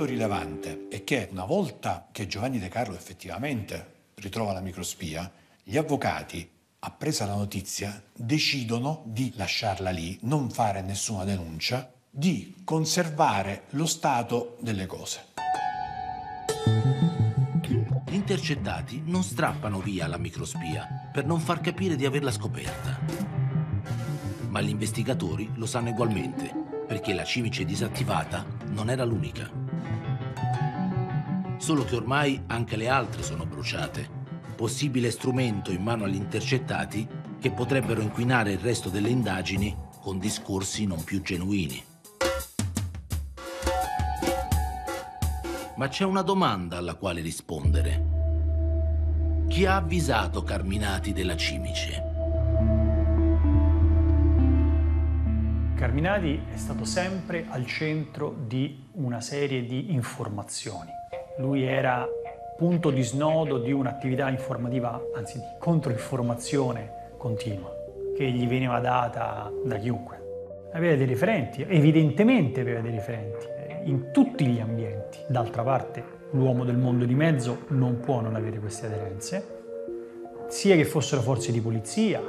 Dato rilevante è che una volta che Giovanni De Carlo effettivamente ritrova la microspia, gli avvocati, appresa la notizia, decidono di lasciarla lì, non fare nessuna denuncia, di conservare lo stato delle cose. Gli intercettati non strappano via la microspia per non far capire di averla scoperta. Ma gli investigatori lo sanno ugualmente, perché la cimice disattivata non era l'unica. Solo che ormai anche le altre sono bruciate, possibile strumento in mano agli intercettati che potrebbero inquinare il resto delle indagini con discorsi non più genuini. Ma c'è una domanda alla quale rispondere. Chi ha avvisato Carminati della cimice? Carminati è stato sempre al centro di una serie di informazioni. Lui era punto di snodo di un'attività informativa, anzi di controinformazione continua, che gli veniva data da chiunque. Aveva dei referenti, evidentemente aveva dei referenti, in tutti gli ambienti. D'altra parte, l'uomo del mondo di mezzo non può non avere queste aderenze, sia che fossero forze di polizia,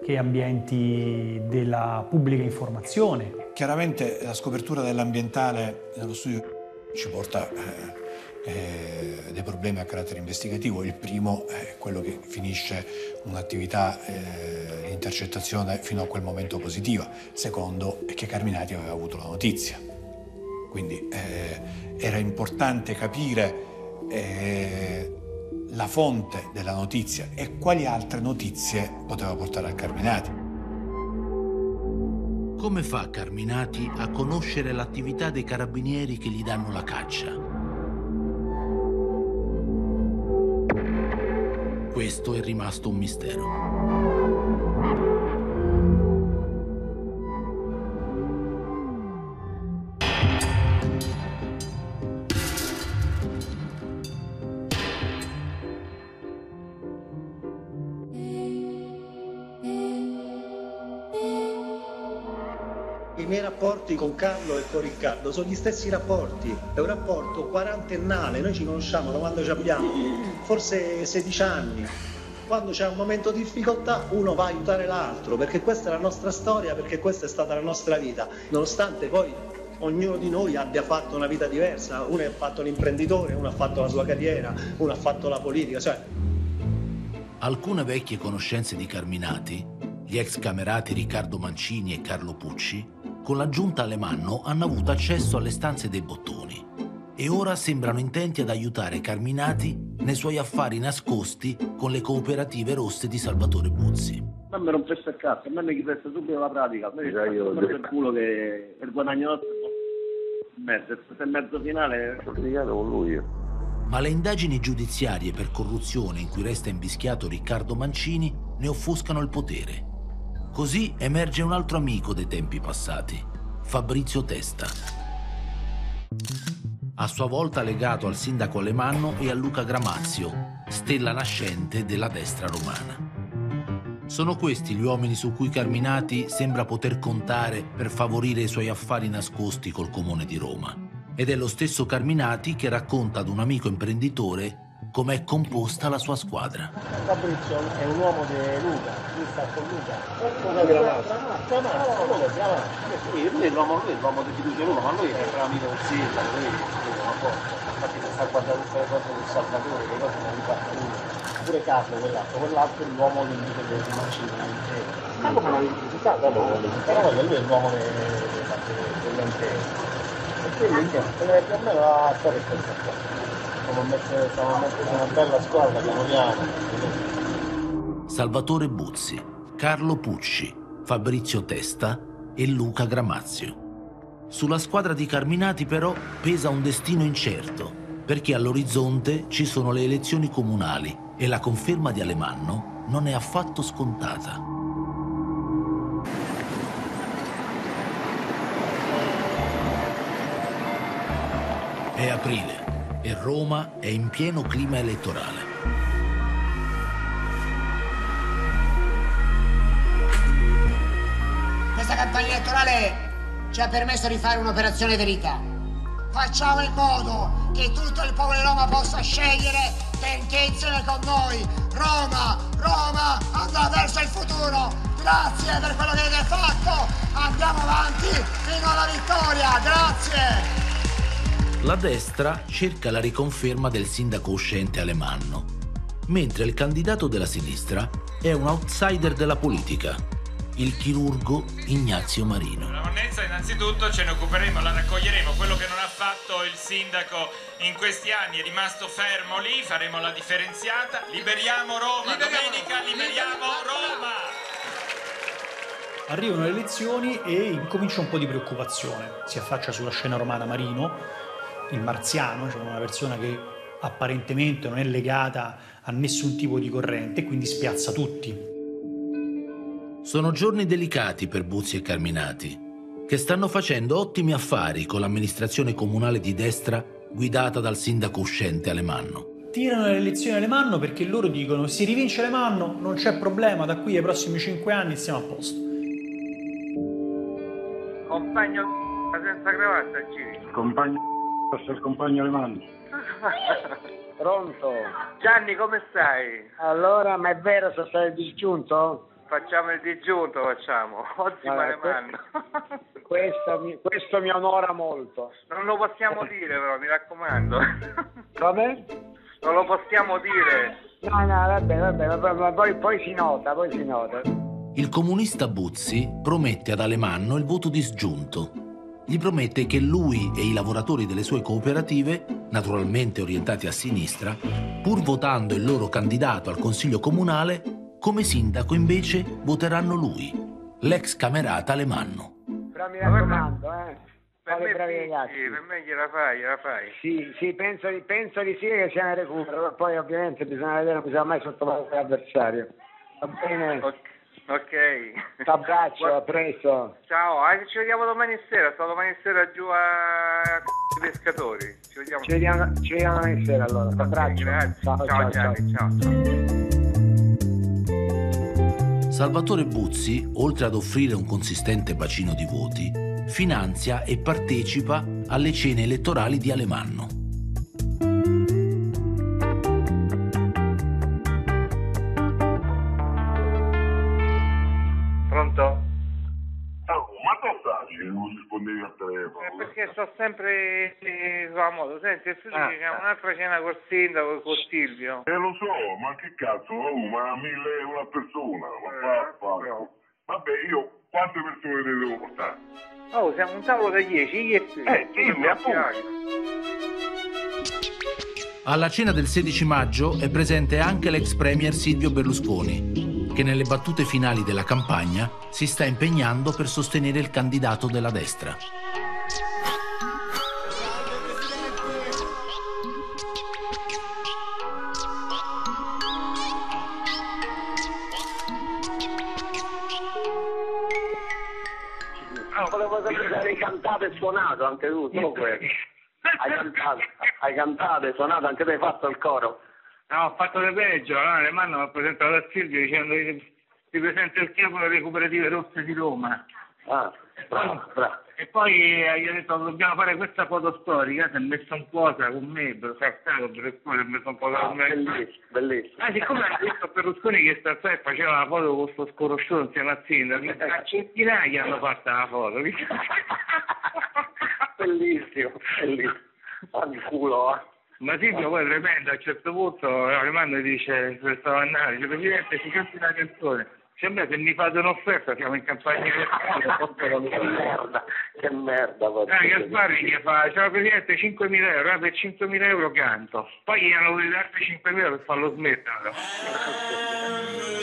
che ambienti della pubblica informazione. Chiaramente la scopertura dell'ambientale nello studio ci porta eh, eh, dei problemi a carattere investigativo. Il primo è quello che finisce un'attività eh, intercettazione fino a quel momento positiva. Secondo è che Carminati aveva avuto la notizia. Quindi eh, era importante capire eh, la fonte della notizia e quali altre notizie poteva portare a Carminati. Come fa Carminati a conoscere l'attività dei carabinieri che gli danno la caccia? Questo è rimasto un mistero. Rapporti con Carlo e con Riccardo sono gli stessi rapporti, è un rapporto quarantennale, noi ci conosciamo da quando ci abbiamo, forse 16 anni. Quando c'è un momento di difficoltà uno va a aiutare l'altro, perché questa è la nostra storia, perché questa è stata la nostra vita, nonostante poi ognuno di noi abbia fatto una vita diversa, uno ha fatto l'imprenditore, uno ha fatto la sua carriera, uno ha fatto la politica, cioè Alcune vecchie conoscenze di Carminati, gli ex camerati Riccardo Mancini e Carlo Pucci, con la giunta Alemanno hanno avuto accesso alle stanze dei bottoni e ora sembrano intenti ad aiutare Carminati nei suoi affari nascosti con le cooperative rosse di Salvatore Buzzi. A me non presta il cazzo, a me mi presta subito la pratica, a me io per il culo che il guadagno nostro mezzo, il mezzo finale con lui. Ma le indagini giudiziarie per corruzione in cui resta invischiato Riccardo Mancini ne offuscano il potere. Così emerge un altro amico dei tempi passati, Fabrizio Testa. A sua volta legato al sindaco Alemanno e a Luca Gramazio, stella nascente della destra romana. Sono questi gli uomini su cui Carminati sembra poter contare per favorire i suoi affari nascosti col comune di Roma. Ed è lo stesso Carminati che racconta ad un amico imprenditore com'è composta la sua squadra. Fabrizio è un uomo di Luca, lui sta con Luca. Luca Gramazio. Gramazio, come Gramazio? Lui lui è l'uomo, lui è l'uomo di fiducia Luca, ma lui è amico del sindaco, lui è una cosa. Infatti si sta guardando tutte le cose del Salvatore, le cose non le fa lui. Pure Carlo, quell'altro, quell'altro è l'uomo che dice che si Mancini. Ma come sa, dopo però lui è l'uomo dell'ente. E quindi per me la storia è questa. Stiamo mettendo, stiamo una bella squadra, piano piano. Salvatore Buzzi, Carlo Pucci, Fabrizio Testa e Luca Gramazio. Sulla squadra di Carminati però pesa un destino incerto, perché all'orizzonte ci sono le elezioni comunali e la conferma di Alemanno non è affatto scontata. È aprile e Roma è in pieno clima elettorale. Questa campagna elettorale ci ha permesso di fare un'operazione verità. Facciamo in modo che tutto il popolo di Roma possa scegliere perché insieme con noi Roma, Roma andrà verso il futuro. Grazie per quello che avete fatto. Andiamo avanti fino alla vittoria. Grazie. La destra cerca la riconferma del sindaco uscente Alemanno, mentre il candidato della sinistra è un outsider della politica, il chirurgo Ignazio Marino. La monnezza innanzitutto ce ne occuperemo, la raccoglieremo, quello che non ha fatto il sindaco in questi anni è rimasto fermo lì, faremo la differenziata, liberiamo Roma, domenica liberiamo Roma! Arrivano le elezioni e incomincia un po' di preoccupazione. Si affaccia sulla scena romana Marino, il marziano, cioè una persona che apparentemente non è legata a nessun tipo di corrente e quindi spiazza tutti. Sono giorni delicati per Buzzi e Carminati, che stanno facendo ottimi affari con l'amministrazione comunale di destra guidata dal sindaco uscente Alemanno. Tirano le elezioni Alemanno perché loro dicono si rivince Alemanno, non c'è problema, da qui ai prossimi cinque anni siamo a posto. Compagno senza cravatta, giri. Compagno, il compagno Alemanno. Pronto? Gianni, come stai? Allora, ma è vero se sei disgiunto? Facciamo il disgiunto, facciamo. Oggi Vabbè, Alemanno. Questo mi, questo mi onora molto. Non lo possiamo dire però, mi raccomando. Come? Non lo possiamo dire. No, no, vabbè, vabbè, vabbè, poi, poi si nota, poi si nota. Il comunista Buzzi promette ad Alemanno il voto disgiunto. Gli promette che lui e i lavoratori delle sue cooperative, naturalmente orientati a sinistra, pur votando il loro candidato al consiglio comunale, come sindaco invece voteranno lui, l'ex camerata Alemanno. Però mi raccomando, eh. Per me, bravi sì, ragazzi. per me gliela fai, gliela fai. Sì, sì, penso di, penso di sì che sia in recupero, poi ovviamente bisogna vedere, non bisogna mai sottovalutare l'avversario. Va bene? Ok. T'abbraccio, a presto. Ciao, ah, ci vediamo domani sera, sto domani sera giù a i pescatori. Ci vediamo. Ci vediamo, ci vediamo domani sera allora. T'abbraccio. grazie. Ciao, Ciao, ciao, Gianni, ciao. ciao. Salvatore Buzzi, oltre ad offrire un consistente bacino di voti, finanzia e partecipa alle cene elettorali di Alemanno. Al telefono? Eh, perché sto sempre eh, sulla moto. Senti, e tu Ah, dici che c'è ah. un'altra cena col sindaco, con Silvio. Eh lo so, ma che cazzo, oh, ma mille euro a persona, ma fa, fa. Vabbè, io quante persone ne devo portare? Oh, siamo un tavolo da 10, chi è più? Eh, dimmi, appunto. Alla cena del 16 maggio è presente anche l'ex premier Silvio Berlusconi, che nelle battute finali della campagna si sta impegnando per sostenere il candidato della destra. Ah, volevo sapere hai cantato e suonato anche tu, quello. Hai cantato, hai cantato e suonato, anche te hai fatto il coro. No, ho fatto di peggio, allora le mano ho presentato a Silvio dicendo che ti presenta il capo delle cooperative rosse di Roma. Ah, bravo, bravo. E poi eh, gli ho detto dobbiamo fare questa foto storica, si è messo in posa con me, per saltato Berlusconi, si è messo in posa Ah, con me. bellissimo, bellissimo. Ah, siccome ha visto Berlusconi che sta e faceva la foto con sto sconosciuto insieme a Sindaco, a centinaia hanno fatto la foto. bellissimo, bellissimo. Al culo, eh. Ma Silvio poi tremendo, a un certo punto Armando dice, se stava andando, dice Presidente ci canti una canzone. Dice, beh, se mi fate un'offerta siamo in campagna elettorale. Che merda, che merda. Ah. Gasparri gli fa, ciao Presidente, 5.000 euro, ah, per 5.000 euro canto. Poi gli hanno voluto altri 5.000 euro per farlo smettere.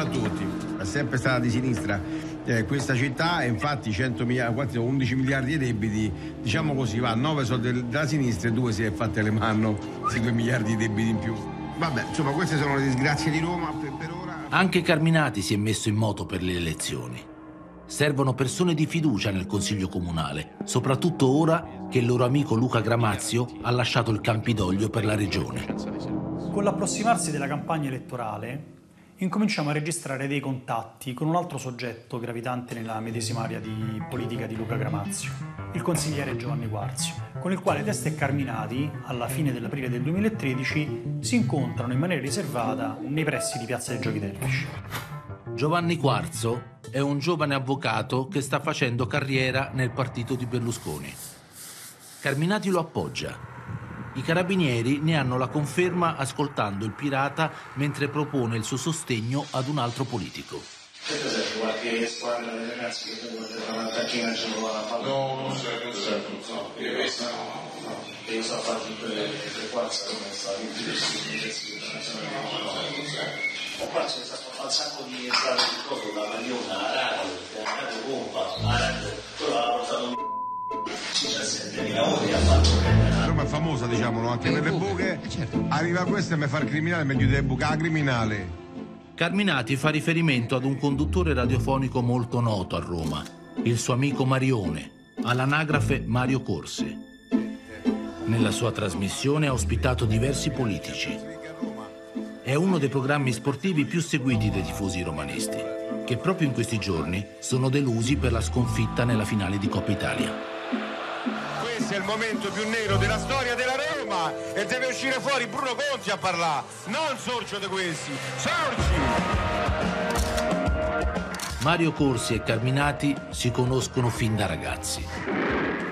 Buongiorno a tutti, è sempre stata di sinistra eh, questa città e infatti 100 miliardi, quanti sono? 11 miliardi di debiti, diciamo così va, 9 sono del- della sinistra e 2 si è fatte le mano, questi 2 miliardi di debiti in più. Vabbè, insomma queste sono le disgrazie di Roma, per, per ora... Anche Carminati si è messo in moto per le elezioni. Servono persone di fiducia nel Consiglio Comunale, soprattutto ora che il loro amico Luca Gramazio ha lasciato il Campidoglio per la regione. Con l'approssimarsi della campagna elettorale incominciamo a registrare dei contatti con un altro soggetto gravitante nella medesima area di politica di Luca Gramazio, il consigliere Giovanni Quarzio, con il quale Testa e Carminati, alla fine dell'aprile del 2013, si incontrano in maniera riservata nei pressi di Piazza dei Giochi Telfici. Giovanni Quarzo è un giovane avvocato che sta facendo carriera nel partito di Berlusconi. Carminati lo appoggia. I carabinieri ne hanno la conferma ascoltando il pirata mentre propone il suo sostegno ad un altro politico. Che cos'è? C'è qualche squadra dei ragazzi che devono fare una tacchina ce lo va a fare? No, non serve, non serve, non so. Io questo no, no. Che io so fare tutte le, le quarze come sta, in tutti questi universi internazionali, no, no, non serve. Ho quarzo è stato fa un sacco di strade di coso, da Magliona, a Radio, a Radio Pompa, a Radio, quello ha portato 17.000 ore ha fatto Roma è famosa, diciamolo, anche per le buche. Arriva questo e mi fa il criminale meglio di buca criminale. Carminati fa riferimento ad un conduttore radiofonico molto noto a Roma, il suo amico Marione, all'anagrafe Mario Corse. Nella sua trasmissione ha ospitato diversi politici. È uno dei programmi sportivi più seguiti dai tifosi romanisti, che proprio in questi giorni sono delusi per la sconfitta nella finale di Coppa Italia. Questo è il momento più nero della storia della Roma e deve uscire fuori Bruno Conti a parlare, non Sorcio di questi, Sorci! Mario Corsi e Carminati si conoscono fin da ragazzi.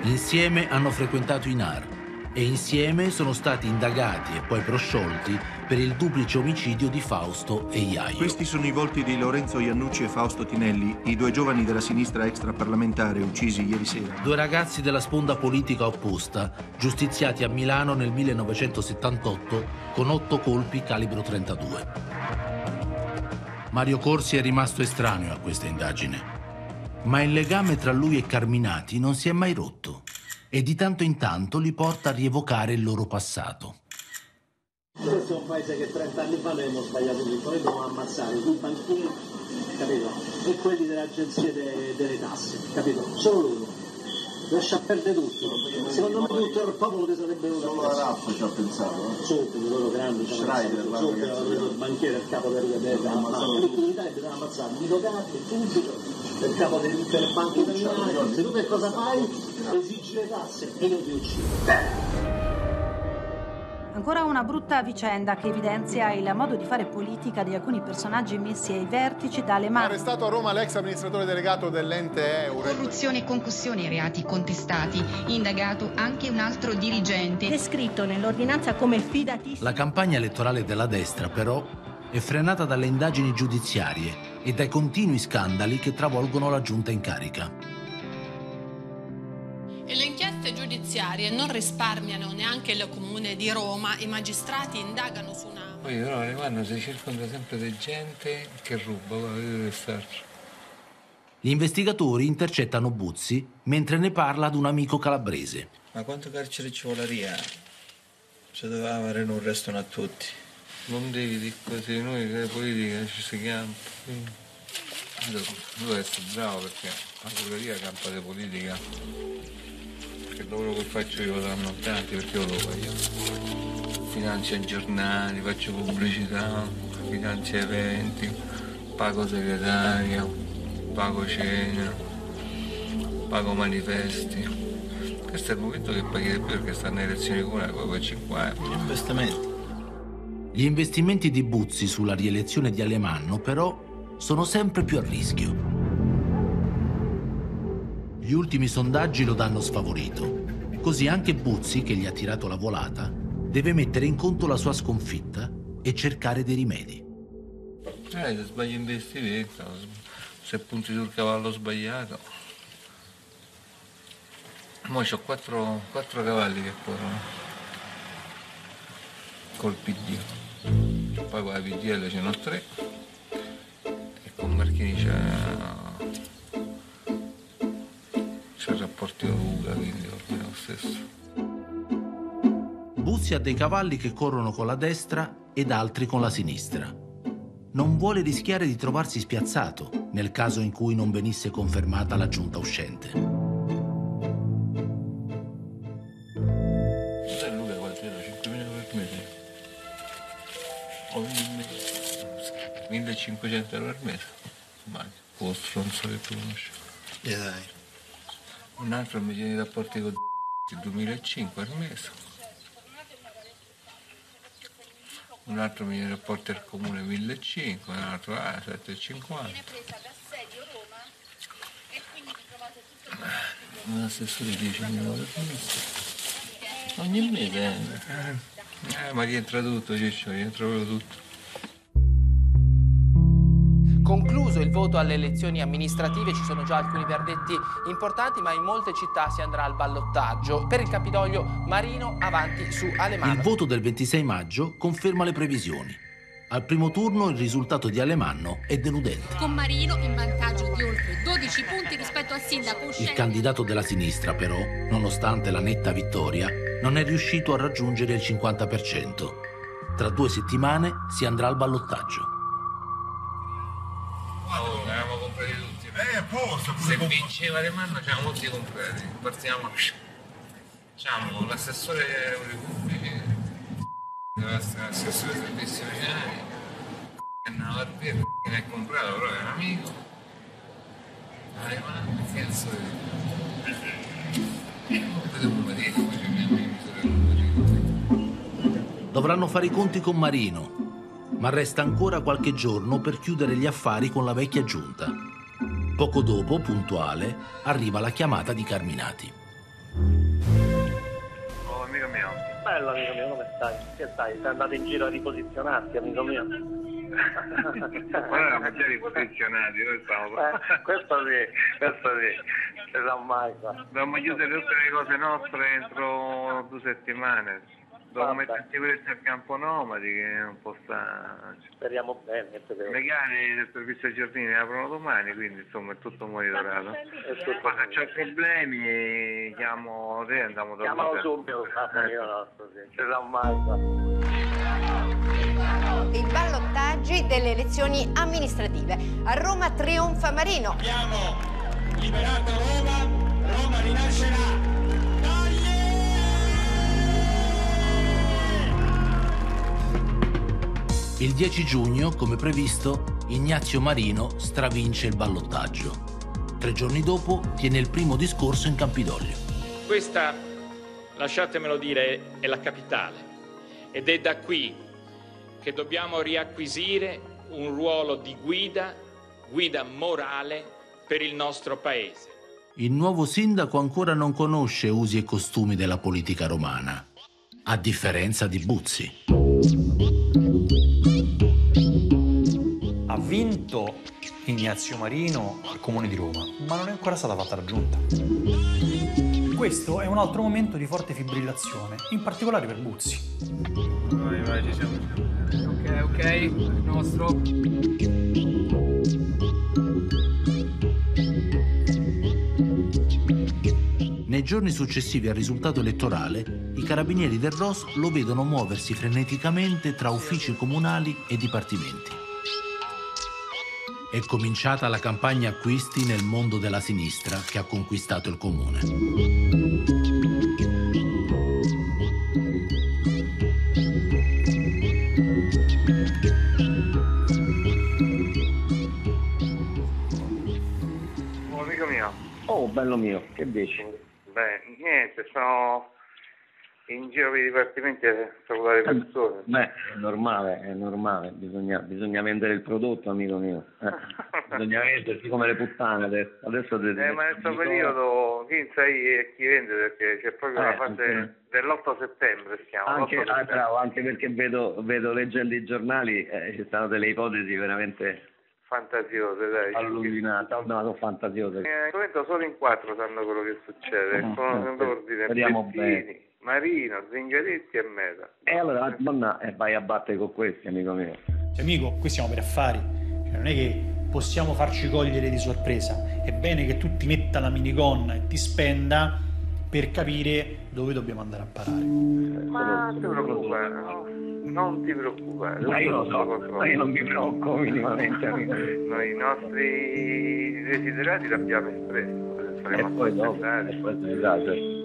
Insieme hanno frequentato i NAR e insieme sono stati indagati e poi prosciolti per il duplice omicidio di Fausto e Iaio. Questi sono i volti di Lorenzo Iannucci e Fausto Tinelli, i due giovani della sinistra extraparlamentare uccisi ieri sera. Due ragazzi della sponda politica opposta, giustiziati a Milano nel 1978 con otto colpi calibro 32. Mario Corsi è rimasto estraneo a questa indagine, ma il legame tra lui e Carminati non si è mai rotto e di tanto in tanto li porta a rievocare il loro passato. Questo è un paese che 30 anni fa noi abbiamo sbagliato tutto, noi dobbiamo ammazzare i banchieri, capito? E quelli delle agenzie de- delle tasse, capito? Solo loro. Lascia perdere tutto. Secondo me tutto il popolo ti sarebbe venuto Solo la RAF ci ha pensato, eh? Subito, loro grandi, ragazza. il banchiere, il capo delle delle ammazzato banche, l'Italia bisogna ammazzare, Guido Gatti, subito, il capo delle tutte le banche italiane, se tu che cosa fai? Esigi le tasse e io ti uccido. Ancora una brutta vicenda che evidenzia il modo di fare politica di alcuni personaggi messi ai vertici dalle mani. Arrestato a Roma l'ex amministratore delegato dell'ente Eure. Corruzione e concussione i reati contestati. Indagato anche un altro dirigente. Descritto nell'ordinanza come fidatissimo. La campagna elettorale della destra, però, è frenata dalle indagini giudiziarie e dai continui scandali che travolgono la giunta in carica. E le inchieste giudiziarie non risparmiano neanche il comune di Roma, i magistrati indagano su una... Poi però Alemanno si circonda sempre di gente che ruba, deve starci. Gli investigatori intercettano Buzzi mentre ne parla ad un amico calabrese. Ma quanto carcere ci volaria? Se doveva avere un resto a tutti. Non devi dire così, noi che politica ci si campa. devi essere bravo perché la Bulgaria campa di politica. Perché lavoro che faccio io lo danno tanti perché io lo voglio. Finanzio giornali, faccio pubblicità, finanzio eventi, pago segretario, pago cena, pago manifesti. Questo è il momento che paghi di più perché stanno alle elezioni comunali, poi poi 50. Investimenti. Gli investimenti di Buzzi sulla rielezione di Alemanno, però, sono sempre più a rischio. Gli ultimi sondaggi lo danno sfavorito. Così anche Buzzi, che gli ha tirato la volata, deve mettere in conto la sua sconfitta e cercare dei rimedi. Eh, se sbagli investimento, se punti sul cavallo sbagliato. Mo ho quattro, quattro cavalli che corrono. Col PD. Poi con la PDL ce n'ho tre. E con Marchini c'è. C'è il rapporto di Uga, quindi va bene lo stesso. Buzzi ha dei cavalli che corrono con la destra ed altri con la sinistra. Non vuole rischiare di trovarsi spiazzato nel caso in cui non venisse confermata la giunta uscente. Sai Luca quanto era? 5.000 per mese? O 1.500 euro al mese? Ma può stronzo che tu conosci. E dai. Un altro mi tiene i rapporti con il 2005 al mese. Un altro mi tiene i rapporti al comune 1.500, un altro ah, 7,50. Un assessore 10.000 euro mese. Ogni mese. Eh, ma rientra tutto, Ciccio, rientra proprio tutto. Concluso il voto alle elezioni amministrative ci sono già alcuni verdetti importanti, ma in molte città si andrà al ballottaggio. Per il Campidoglio Marino avanti su Alemanno. Il voto del 26 maggio conferma le previsioni. Al primo turno il risultato di Alemanno è deludente. Con Marino in vantaggio di oltre 12 punti rispetto al sindaco Il candidato della sinistra, però, nonostante la netta vittoria, non è riuscito a raggiungere il 50%. Tra due settimane si andrà al ballottaggio. Oh, ne avevamo comprati tutti. Eh, apposta. Se vinceva Le Mano, ce l'avevamo tutti comprati. Partiamo. Diciamo, l'assessore dei pubblici, l'assessore dei servizi vecinali, è andato a birra, che ne ha comprato, però è un amico. Le Mano, che cazzo è? Vedevo un dire, poi c'è mia amica, Dovranno fare i conti con Marino, ma resta ancora qualche giorno per chiudere gli affari con la vecchia giunta. Poco dopo, puntuale, arriva la chiamata di Carminati. Oh, amico mio. Bello, amico mio, come stai? Che stai? Sei andato in giro a riposizionarti, amico mio? Ma eravamo già riposizionati, noi stavamo Eh, questo sì, questo sì. Non mai qua. Dobbiamo chiudere tutte le cose nostre entro due settimane. Mettere in sicurezza il campo nomadi che non stare. Speriamo bene. Le gare del servizio giardini aprono domani, quindi insomma è tutto monitorato. Se c'è problemi chiamo te e andiamo da Chiamalo subito, amico nostro, sì. Sa mai i ballottaggi delle elezioni amministrative. A Roma trionfa Marino. Abbiamo liberato Roma, Roma rinascerà. Il 10 giugno, come previsto, Ignazio Marino stravince il ballottaggio. Tre giorni dopo tiene il primo discorso in Campidoglio. Questa, lasciatemelo dire, è la capitale ed è da qui che dobbiamo riacquisire un ruolo di guida, guida morale per il nostro paese. Il nuovo sindaco ancora non conosce usi e costumi della politica romana, a differenza di Buzzi. Vinto Ignazio Marino al Comune di Roma, ma non è ancora stata fatta la giunta. Questo è un altro momento di forte fibrillazione, in particolare per Buzzi. Vai, vai, ci siamo. Ok, ok, nostro. Nei giorni successivi al risultato elettorale, i carabinieri del ROS lo vedono muoversi freneticamente tra uffici comunali e dipartimenti. È cominciata la campagna acquisti nel mondo della sinistra che ha conquistato il comune. Oh, amico mio. Oh, bello mio, che dici? Beh, niente, sono in giro per i dipartimenti a salutare persone. Beh, è normale, è normale, bisogna, bisogna vendere il prodotto, amico mio. Eh, bisogna vendersi come le puttane adesso. adesso te- Eh, ma nel suo periodo chi sai chi vende perché c'è proprio Eh, la fase anche- dell'8 settembre si chiama. Anche, l'8 ah, settembre. bravo, anche perché vedo, vedo leggendo i giornali, eh, ci stanno delle ipotesi veramente Fantasiose, dai. allucinate, no, sono fantasiose. Eh, al momento solo in quattro sanno quello che succede, Mhm, sono eh, in ordine, speriamo Bettini, Marino, Zingaretti e Meta. E allora donna, eh, vai a battere con questi, amico mio. Cioè, amico, qui siamo per affari. Cioè, non è che possiamo farci cogliere di sorpresa. È bene che tu ti metta la minigonna e ti spenda per capire dove dobbiamo andare a parare. Ma non ti preoccupare, no? non ti preoccupare. Ma io lo so, ma io non mi preoccupo minimamente. Noi i nostri desiderati l'abbiamo espresso, E saremo poi dopo, e poi cioè.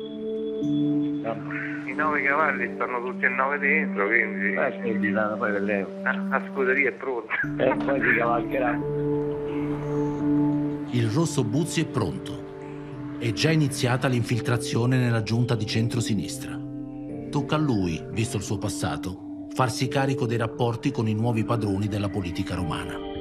I nove cavalli stanno tutti e nove dentro, quindi Eh, quindi dai, poi vedremo. la, la scuderia è pronta. E poi si cavalcherà. Il rosso Buzzi è pronto. È già iniziata l'infiltrazione nella giunta di centrosinistra. Tocca a lui, visto il suo passato, farsi carico dei rapporti con i nuovi padroni della politica romana.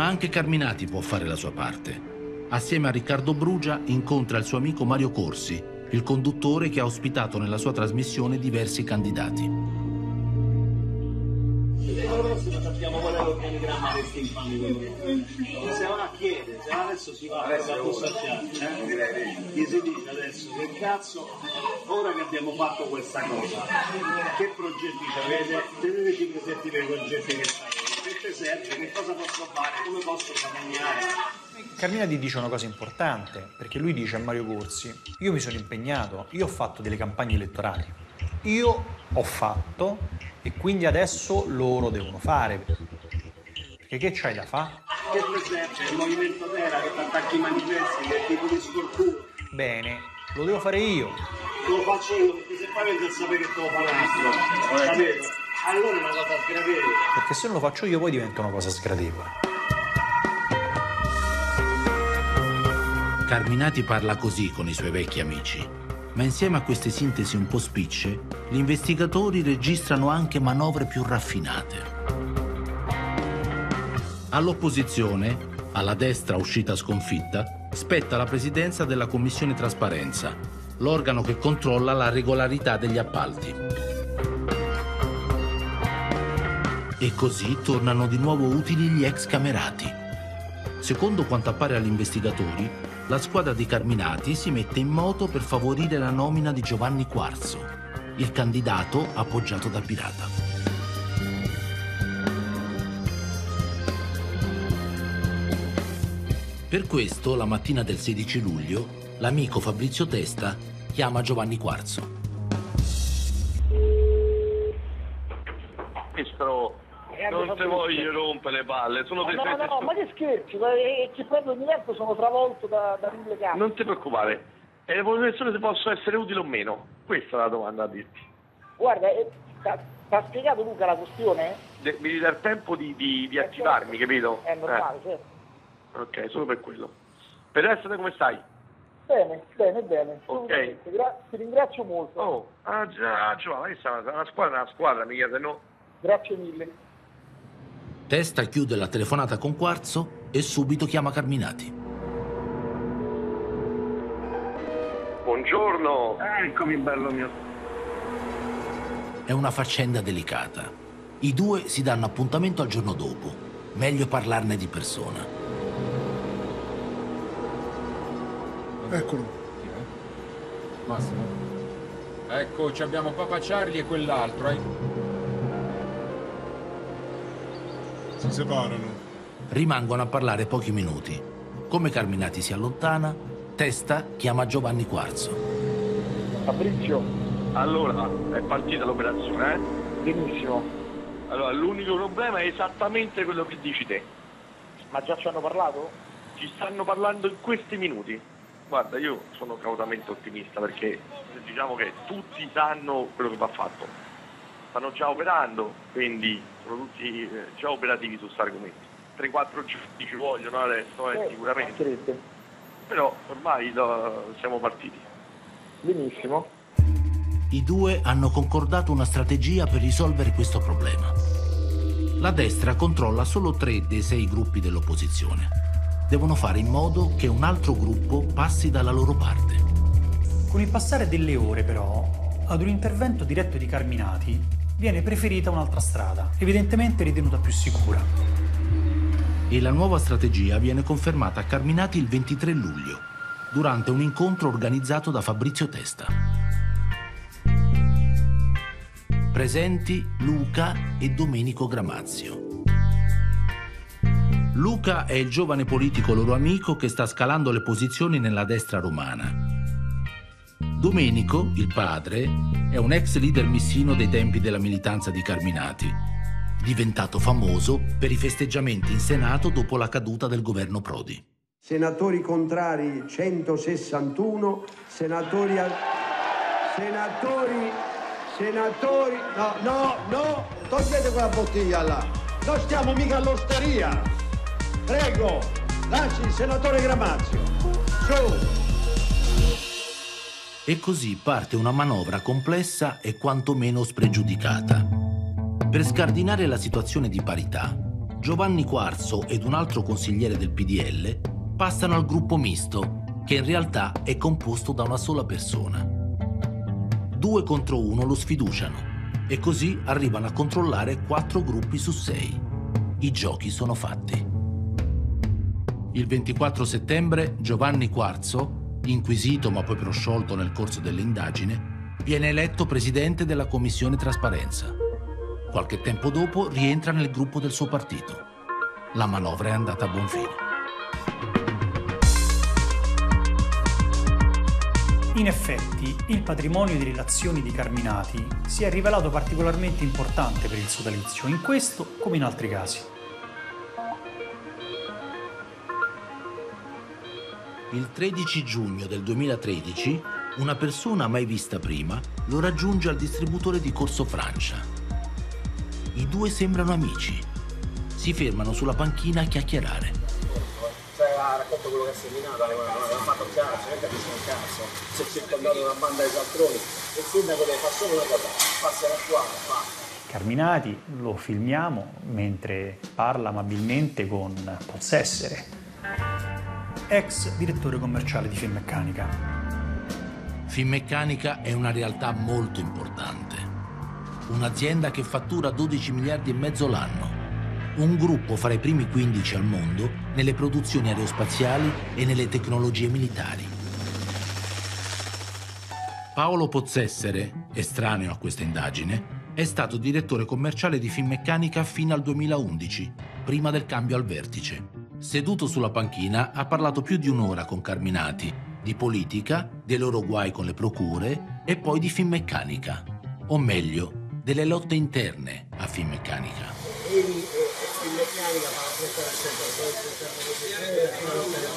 Ma anche Carminati può fare la sua parte. Assieme a Riccardo Brugia incontra il suo amico Mario Corsi, il conduttore che ha ospitato nella sua trasmissione diversi candidati. Sappiamo qual è l'organigramma dei. Se se adesso si va a bussacciare, eh? Chi si dice adesso che cazzo, ora che abbiamo fatto questa cosa, che progetti avete? Teneteci presenti dei progetti che fate. Che ti serve? Che cosa posso fare? Come posso guadagnare? Carminati dice una cosa importante, perché lui dice a Mario Corsi, io mi sono impegnato, io ho fatto delle campagne elettorali, io ho fatto e quindi adesso loro devono fare. Perché che c'hai da fare? Che ti serve? Il movimento Terra che ti attacchi i manifesti, che tipo di scorculo. Bene, lo devo fare io. Lo faccio io perché se poi venite a sapere che te lo fa l'altro, capito? Allora è una cosa sgradevole. Perché se non lo faccio io poi diventa una cosa sgradevole. Carminati parla così con i suoi vecchi amici, ma insieme a queste sintesi un po' spicce, gli investigatori registrano anche manovre più raffinate. All'opposizione, alla destra uscita sconfitta, spetta la presidenza della Commissione Trasparenza, l'organo che controlla la regolarità degli appalti e così tornano di nuovo utili gli ex camerati. Secondo quanto appare agli investigatori, la squadra di Carminati si mette in moto per favorire la nomina di Giovanni Quarzo, il candidato appoggiato da Pirata. Per questo, la mattina del 16 luglio, l'amico Fabrizio Testa chiama Giovanni Quarzo. Ministro non ti voglio rompere le palle, sono dei no, no, no, ma che scherzi, è che proprio ogni tanto sono travolto da, da mille cose. Non ti preoccupare, e le professioni possono essere utili o meno? Questa è la domanda a dirti. Guarda, ti ha spiegato Luca la questione? De- mi devi dare tempo di, di- di attivarmi, capito? È normale, Eh, certo. ok, solo per quello. Per adesso te come stai? Bene, bene, bene. Ok. Gra- ti ringrazio molto. Oh, ah già, già, questa è una, squadra, una squadra, mica se no... Grazie mille. Testa chiude la telefonata con Quarzo e subito chiama Carminati. Buongiorno! Eccomi, bello mio. È una faccenda delicata. I due si danno appuntamento al giorno dopo. Meglio parlarne di persona. Eccolo. Massimo. Ecco, ci abbiamo Papa Charlie e quell'altro, eh. Si separano. Rimangono a parlare pochi minuti. Come Carminati si allontana, Testa chiama Giovanni Quarzo. Fabrizio. Allora, è partita l'operazione, eh? Benissimo. Allora, l'unico problema è esattamente quello che dici te. Ma già ci hanno parlato? Ci stanno parlando in questi minuti. Guarda, io sono cautamente ottimista perché diciamo che tutti sanno quello che va fatto. Stanno già operando, quindi sono tutti eh, già operativi su questo argomento. 3-4 giorni ci vogliono adesso, eh, Eh, sicuramente. Però ormai lo- siamo partiti. Benissimo. I due hanno concordato una strategia per risolvere questo problema. La destra controlla solo tre dei sei gruppi dell'opposizione. Devono fare in modo che un altro gruppo passi dalla loro parte. Con il passare delle ore, però, ad un intervento diretto di Carminati viene preferita un'altra strada, evidentemente ritenuta più sicura. E la nuova strategia viene confermata a Carminati il 23 luglio, durante un incontro organizzato da Fabrizio Testa. Presenti Luca e Domenico Gramazio. Luca è il giovane politico loro amico che sta scalando le posizioni nella destra romana. Domenico, il padre, è un ex leader missino dei tempi della militanza di Carminati, diventato famoso per i festeggiamenti in Senato dopo la caduta del governo Prodi. Senatori contrari 161, senatori... a- Senatori... Senatori... No, no, no! Togliete quella bottiglia là! Non stiamo mica all'osteria! Prego! Lasci il senatore Gramazio! Su! E così parte una manovra complessa e quantomeno spregiudicata. Per scardinare la situazione di parità, Giovanni Quarzo ed un altro consigliere del PDL passano al gruppo misto, che in realtà è composto da una sola persona. Due contro uno lo sfiduciano e così arrivano a controllare quattro gruppi su sei. I giochi sono fatti. Il 24 settembre Giovanni Quarzo, inquisito ma poi prosciolto nel corso dell'indagine, viene eletto presidente della commissione trasparenza. Qualche tempo dopo rientra nel gruppo del suo partito. La manovra è andata a buon fine. In effetti, il patrimonio di relazioni di Carminati si è rivelato particolarmente importante per il sodalizio, in questo come in altri casi. Il 13 giugno del 2013, una persona mai vista prima lo raggiunge al distributore di Corso Francia. I due sembrano amici. Si fermano sulla panchina a chiacchierare. Cioè, ha racconto quello che ha seminato, non ha fatto un cazzo, non capisce un cazzo. Si è circondato da una banda di cialtroni. Il sindaco deve fare solo una cosa, passare qua, fa. Carminati lo filmiamo mentre parla amabilmente con Possessere, ex direttore commerciale di Finmeccanica. Finmeccanica è una realtà molto importante. Un'azienda che fattura 12 miliardi e mezzo l'anno. Un gruppo fra i primi 15 al mondo nelle produzioni aerospaziali e nelle tecnologie militari. Paolo Pozzessere, estraneo a questa indagine, è stato direttore commerciale di Finmeccanica fino al 2011, prima del cambio al vertice. Seduto sulla panchina ha parlato più di un'ora con Carminati, di politica, dei loro guai con le procure e poi di Finmeccanica, o meglio, delle lotte interne a Finmeccanica. E Finmeccanica centro, c'è una lotta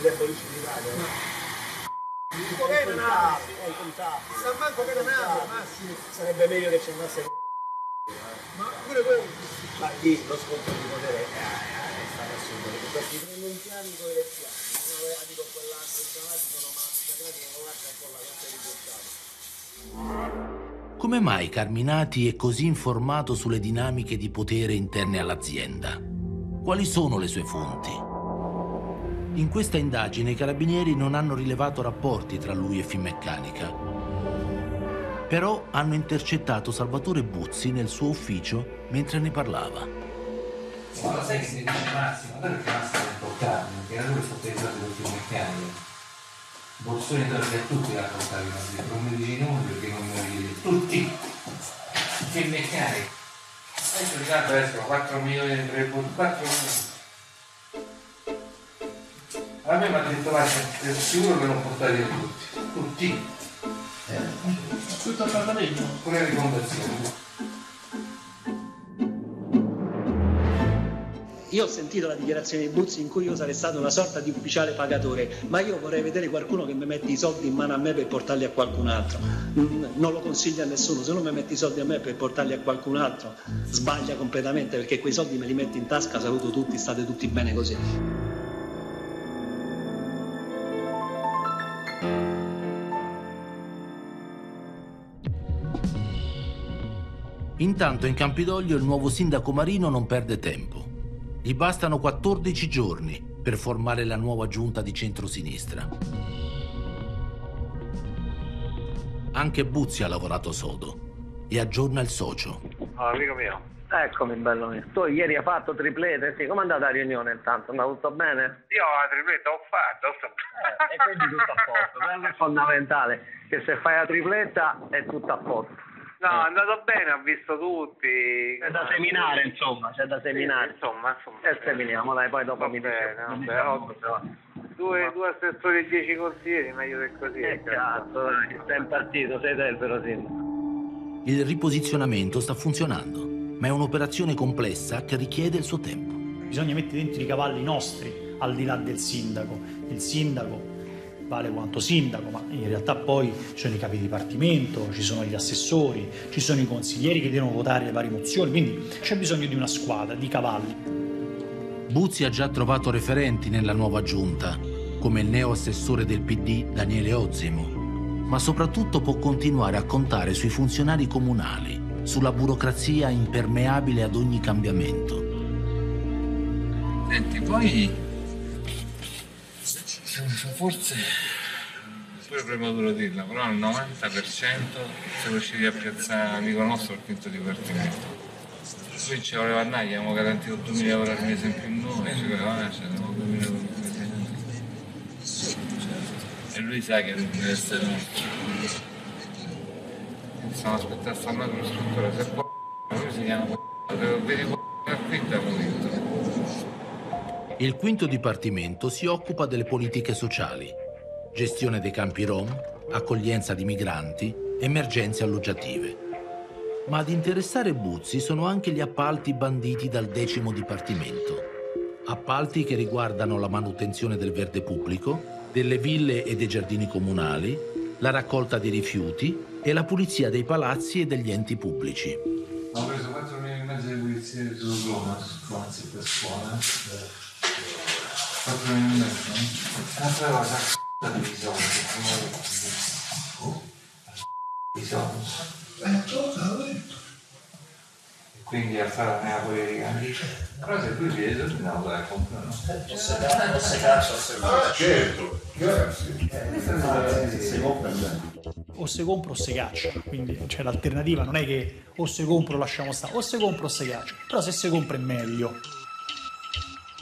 del l'Italia. Tipo che non ha, è contabile. San Marco che ha, Massimo. Sarebbe meglio che ci andasse ma pure quello ma lì lo scontro di potere è, è, è stato assurdo perché questi prenunziani con le elezioni uno aveva di con quell'altro i cavalli sono massacrati e l'altro è con la di risultato Come mai Carminati è così informato sulle dinamiche di potere interne all'azienda? Quali sono le sue fonti? In questa indagine i carabinieri non hanno rilevato rapporti tra lui e Finmeccanica, però hanno intercettato Salvatore Buzzi nel suo ufficio mentre ne parlava. Ma lo sai che si dice Massimo, guarda che Massimo è toccato, perché era lui fotterizzato con il meccanico. Borsoni dormi a tutti raccontare i nostri, non mi dici nulla perché non mi dici tutti. Che meccanico. Adesso ricordo adesso 4 milioni di 3 4 milioni. A me mi ha detto guarda, sicuro che non portate tutti. Tutti. Tutto il Parlamento Pure le riconversioni. Io ho sentito la dichiarazione di Buzzi in cui io sarei stato una sorta di ufficiale pagatore, ma io vorrei vedere qualcuno che mi mette i soldi in mano a me per portarli a qualcun altro. Mm, Non lo consiglio a nessuno, se non mi metti i soldi a me per portarli a qualcun altro, sbaglia completamente perché quei soldi me li metti in tasca, saluto tutti, state tutti bene così. Intanto in Campidoglio il nuovo sindaco Marino non perde tempo. Gli bastano 14 giorni per formare la nuova giunta di centrosinistra. Anche Buzzi ha lavorato sodo e aggiorna il socio. Oh, amico mio. Eccomi, bello mio. Tu ieri hai fatto triplete, sì, com'è andata la riunione intanto? È andato tutto bene? Io la tripletta ho fatto, sto... Eh, e quindi tutto a posto, quello è fondamentale, che se fai la tripletta è tutto a posto. No, è andato bene, ha visto tutti. C'è da seminare, insomma, c'è da seminare. insomma, insomma. E seminiamo, dai, poi dopo Va mi bene, dice- va mi bene, diciamo vabbè. Due, due assessori e dieci consiglieri, meglio di così. Che cazzo, dai, sei in partito, sei te il vero sindaco. Il riposizionamento sta funzionando, ma è un'operazione complessa che richiede il suo tempo. Bisogna mettere dentro i cavalli nostri, al di là del sindaco. Il sindaco vale quanto sindaco, ma in realtà poi ci sono i capi di dipartimento, ci sono gli assessori, ci sono i consiglieri che devono votare le varie mozioni, quindi c'è bisogno di una squadra, di cavalli. Buzzi ha già trovato referenti nella nuova giunta, come il neo assessore del PD Daniele Ozzimo, ma soprattutto può continuare a contare sui funzionari comunali, sulla burocrazia impermeabile ad ogni cambiamento. Senti, poi forse pure prematuro dirla, però al 90% siamo riusciti a piazzare amico nostro al quinto dipartimento. Lui ci voleva andare, gli abbiamo garantito 2.000 euro al mese in più noi, ci voleva, ci abbiamo 2.000 euro al mese. E lui sa che non deve essere nostro. Stiamo aspettando sta macro struttura, se poi lui si chiama se vedi qui abbiamo vinto. Il quinto dipartimento si occupa delle politiche sociali, gestione dei campi rom, accoglienza di migranti, emergenze alloggiative. Ma ad interessare Buzzi sono anche gli appalti banditi dal decimo dipartimento. Appalti che riguardano la manutenzione del verde pubblico, delle ville e dei giardini comunali, la raccolta dei rifiuti e la pulizia dei palazzi e degli enti pubblici. Ho preso 4 milioni e mezzo di pulizie su Roma, anzi per scuola. 4 milioni e mezzo. Un'altra cosa, c***o di. I soldi. E quindi a fare la mia politica. Però se tu chiedi soldi no, dai, comprano. Ah, certo, grazie. O se compro o se caccio, quindi cioè, l'alternativa non è che o se compro lasciamo stare, o se compro o se caccio, però se se compra è meglio.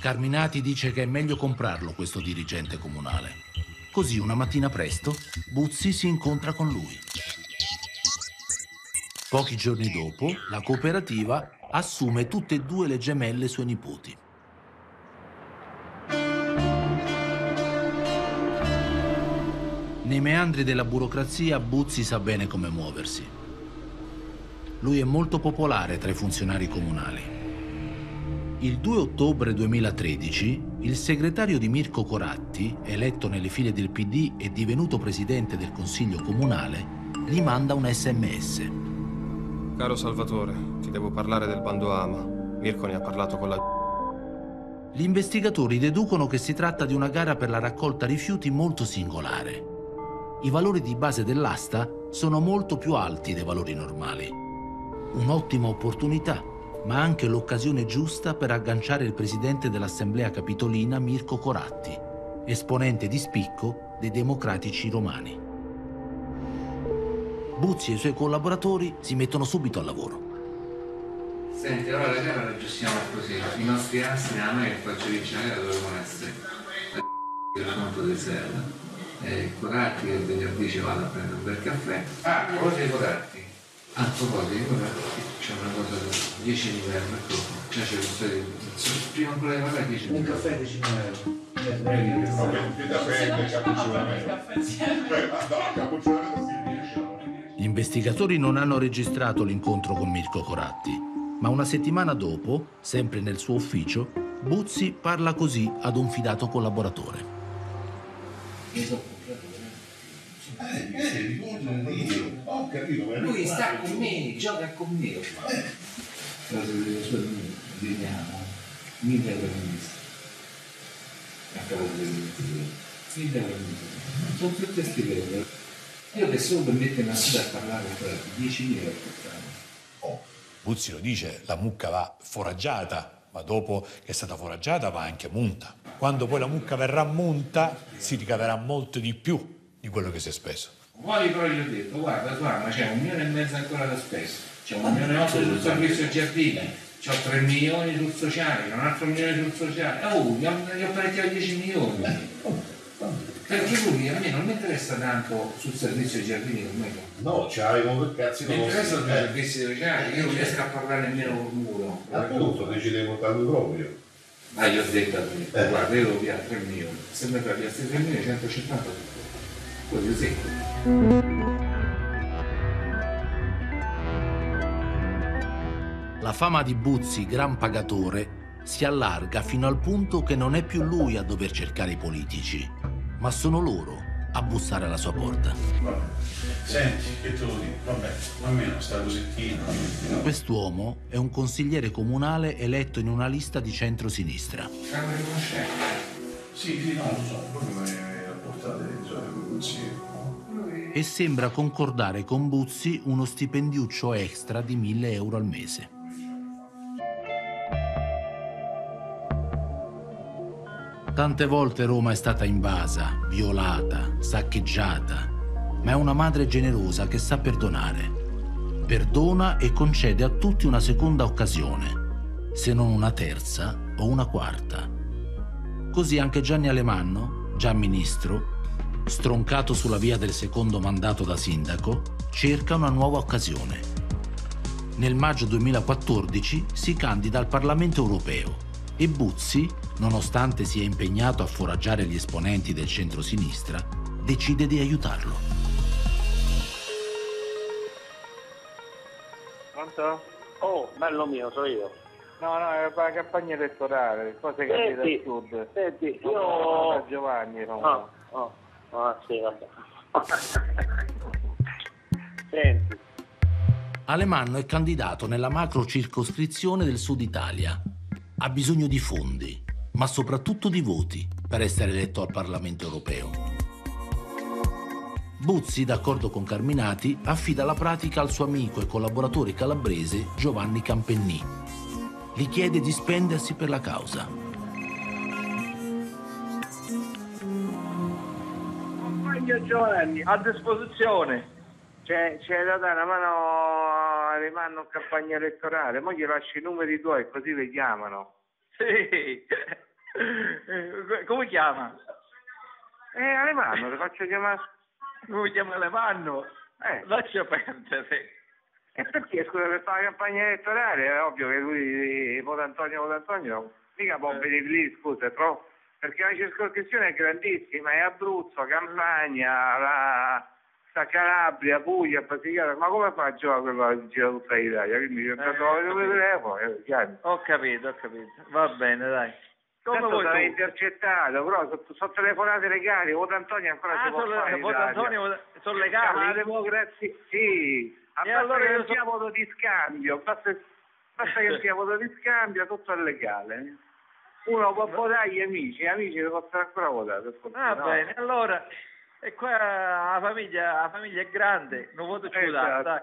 Carminati dice che è meglio comprarlo questo dirigente comunale. Così una mattina presto Buzzi si incontra con lui. Pochi giorni dopo la cooperativa assume tutte e due le gemelle sue nipoti. Nei meandri della burocrazia Buzzi sa bene come muoversi. Lui è molto popolare tra i funzionari comunali. Il 2 ottobre 2013 il segretario di Mirko Coratti, eletto nelle file del PD e divenuto presidente del Consiglio Comunale, gli manda un sms. Caro Salvatore, ti devo parlare del bando AMA. Mirko ne ha parlato con la... Gli investigatori deducono che si tratta di una gara per la raccolta rifiuti molto singolare. I valori di base dell'asta sono molto più alti dei valori normali. Un'ottima opportunità, ma anche l'occasione giusta per agganciare il presidente dell'Assemblea Capitolina Mirko Coratti, esponente di spicco dei democratici romani. Buzzi e i suoi collaboratori si mettono subito al lavoro. Senti, allora la gara la gestiamo così. I nostri assi noi che faccio vincere dovevano essere il conto del Serra. E Coratti che venerdì ci vado a prendere un bel caffè. Ah, di Coratti. Ah, a proposito c'è una cosa da 10 livelli, ecco, cioè c'è di... Prima ancora di parlare 10 livelli. Un caffè 10 livelli. Gli investigatori non hanno registrato l'incontro con Mirko Coratti, ma una settimana dopo, sempre nel suo ufficio, Buzzi parla così ad un fidato collaboratore. Lui sta con me, gioca con me. Delle sue vediamo, mille euro al mese. A mese. Sono tutte stipendi. Io che solo per mettermi a seduta a parlare con 10.000 euro Oh, Buzzi lo dice, la mucca va foraggiata, ma dopo che è stata foraggiata va anche munta. Quando poi la mucca verrà munta si ricaverà molto di più di quello che si è speso. Poi però gli ho detto, guarda Suarma, c'è un milione e mezzo ancora da speso, c'è un milione e otto sul servizio giardini, c'ho 3 milioni sul sociale, un altro milione sul sociale, oh, gli ho, gli ho parecchiato 10 milioni. Perché lui a me non mi interessa tanto sul servizio giardini con me. No, c'avevo per cazzo Mi interessa sul servizio sociale, io non riesco a parlare nemmeno con muro. Appunto, decidi di portarlo proprio. Ma gli ho detto a lui, guarda, io devo pigliare 3 milioni, se mi fai pigliare 3 milioni, 150 così sì. La fama di Buzzi, gran pagatore, si allarga fino al punto che non è più lui a dover cercare i politici, ma sono loro a bussare alla sua porta. Senti, che te lo dico? Vabbè, almeno sta cosettina. Quest'uomo è un consigliere comunale eletto in una lista di centrosinistra. Sì, sì, no, lo so, proprio rapportate cioè, consiglio. e sembra concordare con Buzzi uno stipendiuccio extra di 1000 euro al mese. Tante volte Roma è stata invasa, violata, saccheggiata, ma è una madre generosa che sa perdonare. Perdona e concede a tutti una seconda occasione, se non una terza o una quarta. Così anche Gianni Alemanno, già ministro, stroncato sulla via del secondo mandato da sindaco, cerca una nuova occasione. Nel maggio 2014 si candida al Parlamento europeo e Buzzi, nonostante sia impegnato a foraggiare gli esponenti del centro-sinistra, decide di aiutarlo. Pronto? Oh, bello mio, so io. No, no, è per la campagna elettorale, cose che Senti, dal sud. senti, No, io- da Giovanni, no. Ah, ah, ah, sì, vabbè. Senti, Alemanno è candidato nella macro circoscrizione del Sud Italia. Ha bisogno di fondi, ma soprattutto di voti per essere eletto al Parlamento europeo. Buzzi, d'accordo con Carminati, affida la pratica al suo amico e collaboratore calabrese Giovanni Campenni. Gli chiede di spendersi per la causa. Compagno Giovanni, a disposizione. C'è, c'è da dare una mano rimane in campagna elettorale, ma gli lascio i numeri tuoi così li chiamano. Sì. Come chiama? Eh, Alemanno, ti faccio chiamare. Come chiama Alemanno? Eh. Lascia perdere. E perché, scusa, per fare la campagna elettorale è ovvio che lui, vota Antonio, mica può venire lì, scusa, troppo. perché la circoscrizione è grandissima, è Abruzzo, Campania, la, sta Calabria, Puglia, Basilicata, ma come fa a giocare quello che gira tutta l'Italia? Quindi io Eh, il telefono, eh. Ho capito, ho capito. Va bene, dai. Come Tanto vuoi sarà intercettato, però sono, sono telefonate legali, voto Antonio ancora Ah, si può sono- fare in voto Italia. Antonio, voto- sono La legali? democrazia, sì, E allora che sia voto di scambio, basta, basta che sia voto di scambio, tutto è legale. Uno può votare gli amici, gli amici possono ancora votare. Va fortuna, no? bene, allora, e qua la famiglia, la famiglia è grande, non voto più da, dai.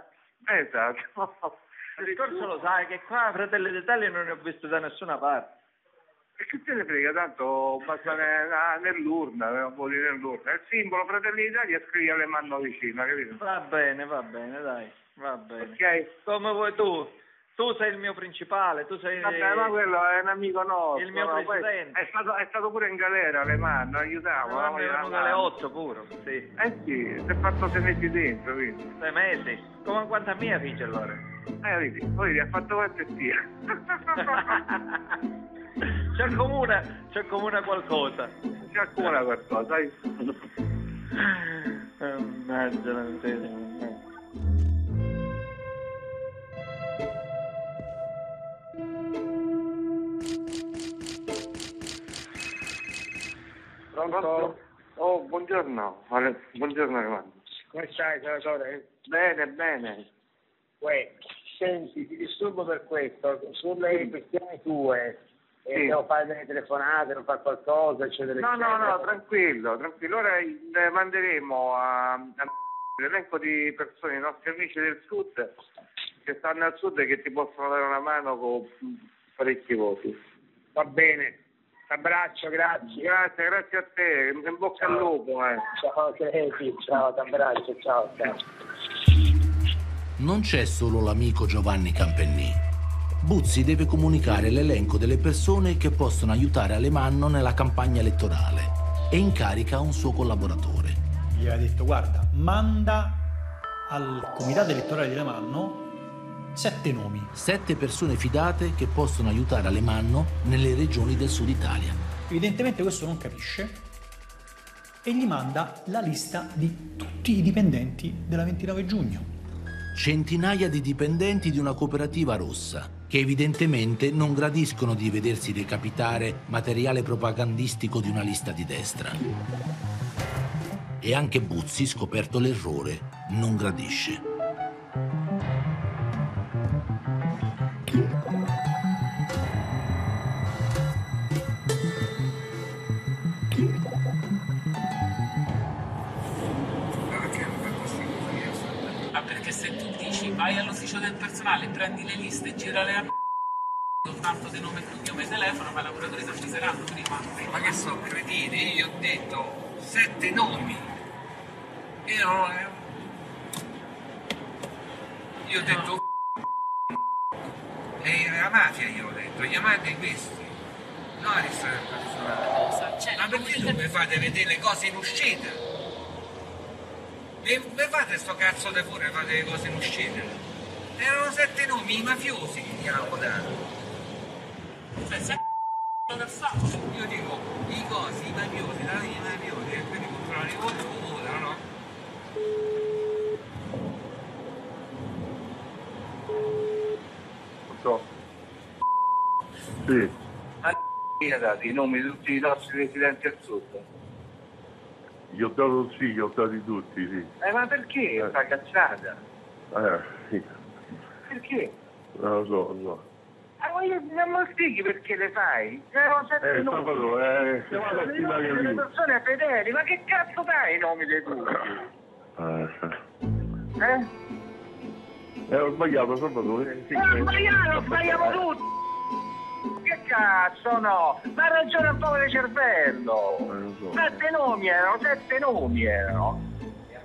Esatto. Il discorso lo sai che qua Fratelli d'Italia non ne ho visto da nessuna parte. E che te ne frega, tanto basta ne- na- nell'urna, voti nell'urna. Il simbolo Fratelli d'Italia scrivi alle mano vicino, capito? Va bene, va bene, dai, va bene. Ok. Come vuoi tu? Tu sei il mio principale, tu sei Vabbè, ma quello è un amico nostro. il mio presidente. È stato, è stato pure in galera alle mani, aiutavo. Ma è venuto alle 8 pure, sì. Eh sì, si è fatto sei mesi dentro, quindi. Sei mesi. Come quanta mia figlia allora? Eh, vedi, poi ha fatto quanto sia. Ci accomuna, ci accomuna qualcosa. Ci accomuna qualcosa, dai. Mannaggia la miseria, Pronto? Oh, buongiorno. Buongiorno, Armando. Come stai, senatore? Bene, bene. Uè, senti, ti disturbo per questo, sulle questioni tue, eh, Sì. devo fare delle telefonate, devo fare qualcosa, eccetera, No, no, eccetera. no, tranquillo, tranquillo. Ora eh, manderemo a, a l'elenco di persone, i nostri amici del sud, che stanno al sud e che ti possono dare una mano con parecchi voti. Va bene, abbraccio, grazie. Grazie, grazie a te, in bocca al lupo. Eh. Ciao, Creti, ciao, ti abbraccio, ciao, ciao. Non c'è solo l'amico Giovanni Campennì. Buzzi deve comunicare l'elenco delle persone che possono aiutare Alemanno nella campagna elettorale e incarica un suo collaboratore. Gli aveva detto, guarda, manda al comitato elettorale di Lamanno sette nomi. Sette persone fidate che possono aiutare Alemanno nelle regioni del sud Italia. Evidentemente questo non capisce e gli manda la lista di tutti i dipendenti della 29 giugno. Centinaia di dipendenti di una cooperativa rossa che evidentemente non gradiscono di vedersi recapitare materiale propagandistico di una lista di destra. E anche Buzzi, scoperto l'errore, non gradisce. Vai all'ufficio del personale, prendi le liste, gira le a soltanto di nome cognome e telefono, ma i lavoratori si avviseranno prima. Ma che so, cretini, io ho detto sette nomi. Io non è... Io ho detto e la mafia io ho detto, chiamate questi. No, adesso è Cioè, Ma perché non mi fate vedere le cose in uscita? Mi, mi fate sto cazzo di pure fate le cose in uscita? Erano sette nomi, i mafiosi che gli hanno dato. Cioè, se del fatto. Io dico, i cosi, i mafiosi, date i mafiosi, e quindi controllano i voti votano, no? So. Sì. Chi ha dato i nomi di tutti i nostri residenti al sud? Gli ho dato sì, gli ho dati tutti, sì. Eh, ma perché sta cazzata? Eh, sì. Perché? Non lo so, non lo so. Ah, ma io non mi spieghi perché le fai? Erano sette Eh, nomi. sabato, eh, i fila nomi delle lui. persone fedeli, ma che cazzo dai i nomi dei tuoi? Eh, Eh? eh, ho sbagliato, sabato. Eh, sì, Eh, eh. sbagliamo, sbagliamo tutti! Che cazzo no? Ma ha ragione un po' di cervello! Eh, lo so. Sette nomi erano, sette nomi erano!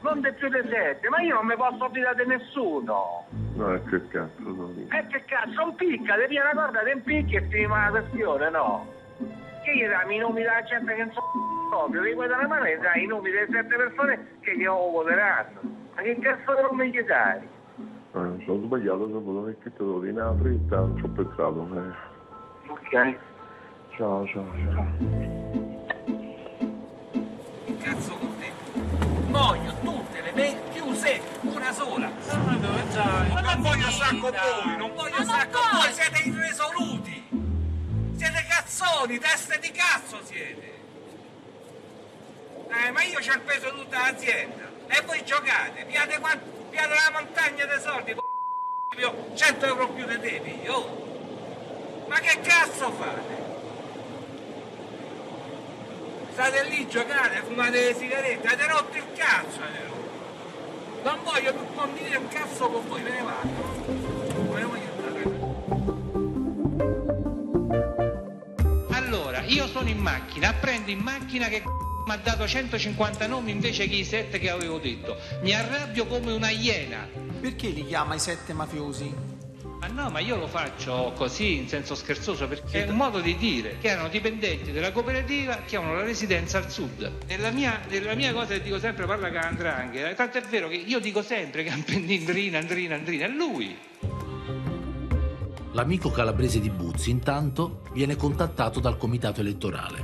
Non di più di sette, ma io non mi posso fidare di nessuno! No, eh, che cazzo, sono io. E che cazzo, un picca, devi una corda, ti impicchi e finiva la questione, no? Che gli dammi i nomi della gente che non so proprio, li puoi dare una mano e dai i nomi delle sette persone che gli voteranno. Ma che cazzo non mi gli dai? Eh, sono sbagliato, sabato, perché te lo fretta, non ci ho pensato. Eh. Ok. Ciao, ciao, ciao. cazzo con te. Voglio tutte le mail chiuse, una sola. Ma dove Non voglio sacco voi, non voglio sacco voi, siete irresoluti. Siete cazzoni, teste di cazzo siete. Eh, ma io ci ho preso tutta l'azienda. E voi giocate, piate, piate la montagna dei soldi, po- 100 euro più di devi, oh. Ma che cazzo fate? State lì, giocate, fumate le sigarette, avete rotto il cazzo, avete rotto. Non voglio più condividere un cazzo con voi, me ne vado. Allora, io sono in macchina, prendo in macchina che mi ha dato 150 nomi invece che i 7 che avevo detto. Mi arrabbio come una iena. Perché li chiama i sette mafiosi? Ma no, ma io lo faccio così in senso scherzoso perché è un modo di dire che erano dipendenti della cooperativa che hanno la residenza al sud. Nella mia, nella mia cosa che dico sempre parla che andrà anche, tanto è vero che io dico sempre che Andrina, Andrina, Andrina, è lui. L'amico calabrese di Buzzi, intanto, viene contattato dal comitato elettorale.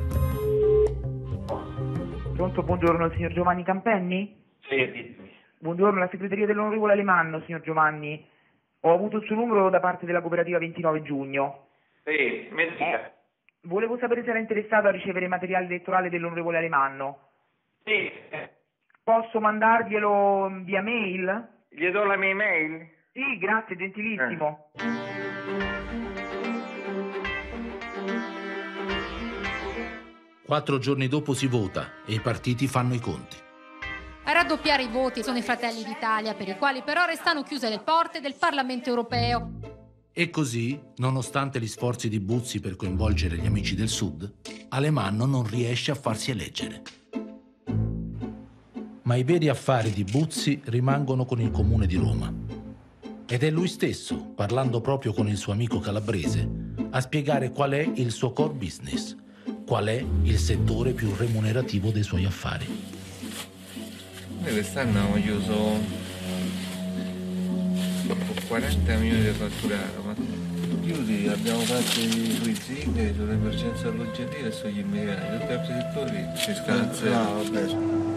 Pronto, buongiorno, signor Giovanni Campenni? Sì, Buongiorno, la segreteria dell'onorevole Alemanno, signor Giovanni. Ho avuto il suo numero da parte della cooperativa 29 giugno. sì, mi dica. Volevo sapere se era interessato a ricevere materiale elettorale dell'onorevole Alemanno. Sì, Posso mandarglielo via mail? gli do la mia email? Sì, grazie, gentilissimo. Quattro giorni dopo si vota e i partiti fanno i conti. A raddoppiare i voti sono i Fratelli d'Italia, per i quali però restano chiuse le porte del Parlamento europeo. E così, nonostante gli sforzi di Buzzi per coinvolgere gli amici del Sud, Alemanno non riesce a farsi eleggere. Ma i veri affari di Buzzi rimangono con il comune di Roma. Ed è lui stesso, parlando proprio con il suo amico calabrese, a spiegare qual è il suo core business, qual è il settore più remunerativo dei suoi affari. Noi quest'anno abbiamo chiuso 40 milioni di fatturato, ma più di abbiamo fatto sui zingari, sull'emergenza alloggiativa e sugli immigrati, tutti gli altri settori si scala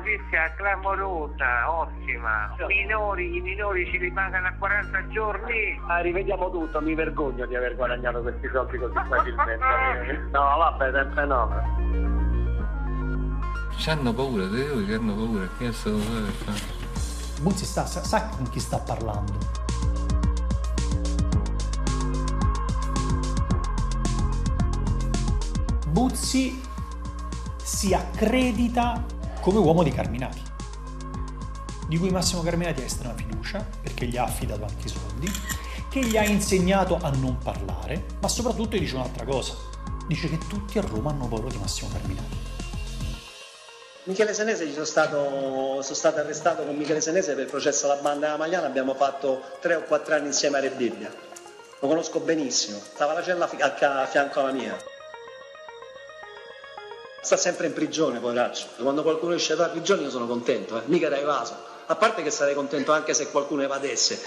notizia clamorosa, ottima. Minori, i minori ci ripagano a 40 giorni. Ah, rivediamo tutto, mi vergogno di aver guadagnato questi soldi così facilmente. No, vabbè, sempre no. C'hanno paura, te devo che hanno paura, che è stato fare? Buzzi sta, sa, sa con chi sta parlando. Buzzi si accredita come uomo di Carminati, di cui Massimo Carminati ha estrema fiducia perché gli ha affidato anche i soldi, che gli ha insegnato a non parlare, ma soprattutto gli dice un'altra cosa. Dice che tutti a Roma hanno paura di Massimo Carminati. Michele Senese, sono stato, sono stato arrestato con Michele Senese per il processo alla banda della Magliana, abbiamo fatto tre o quattro anni insieme a Re Bibbia. Lo conosco benissimo. Stava la cella a fianco alla mia. Sta sempre in prigione, poveraccio. Quando qualcuno esce dalla prigione io sono contento, eh. Mica era evaso. A parte che sarei contento anche se qualcuno evadesse.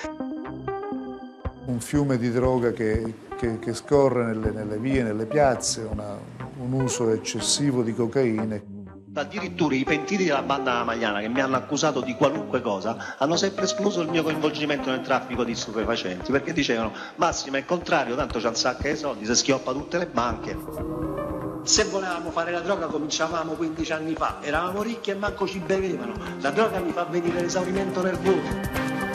un fiume di droga che, che- che scorre nelle, nelle vie, nelle piazze, una- un uso eccessivo di cocaine. Addirittura i pentiti della banda magliana che mi hanno accusato di qualunque cosa hanno sempre escluso il mio coinvolgimento nel traffico di stupefacenti perché dicevano Massimo è il contrario, tanto c'ha un sacco di soldi, si schioppa tutte le banche. Se volevamo fare la droga cominciavamo 15 anni fa, eravamo ricchi e manco ci bevevano. La droga mi fa venire l'esaurimento nervoso.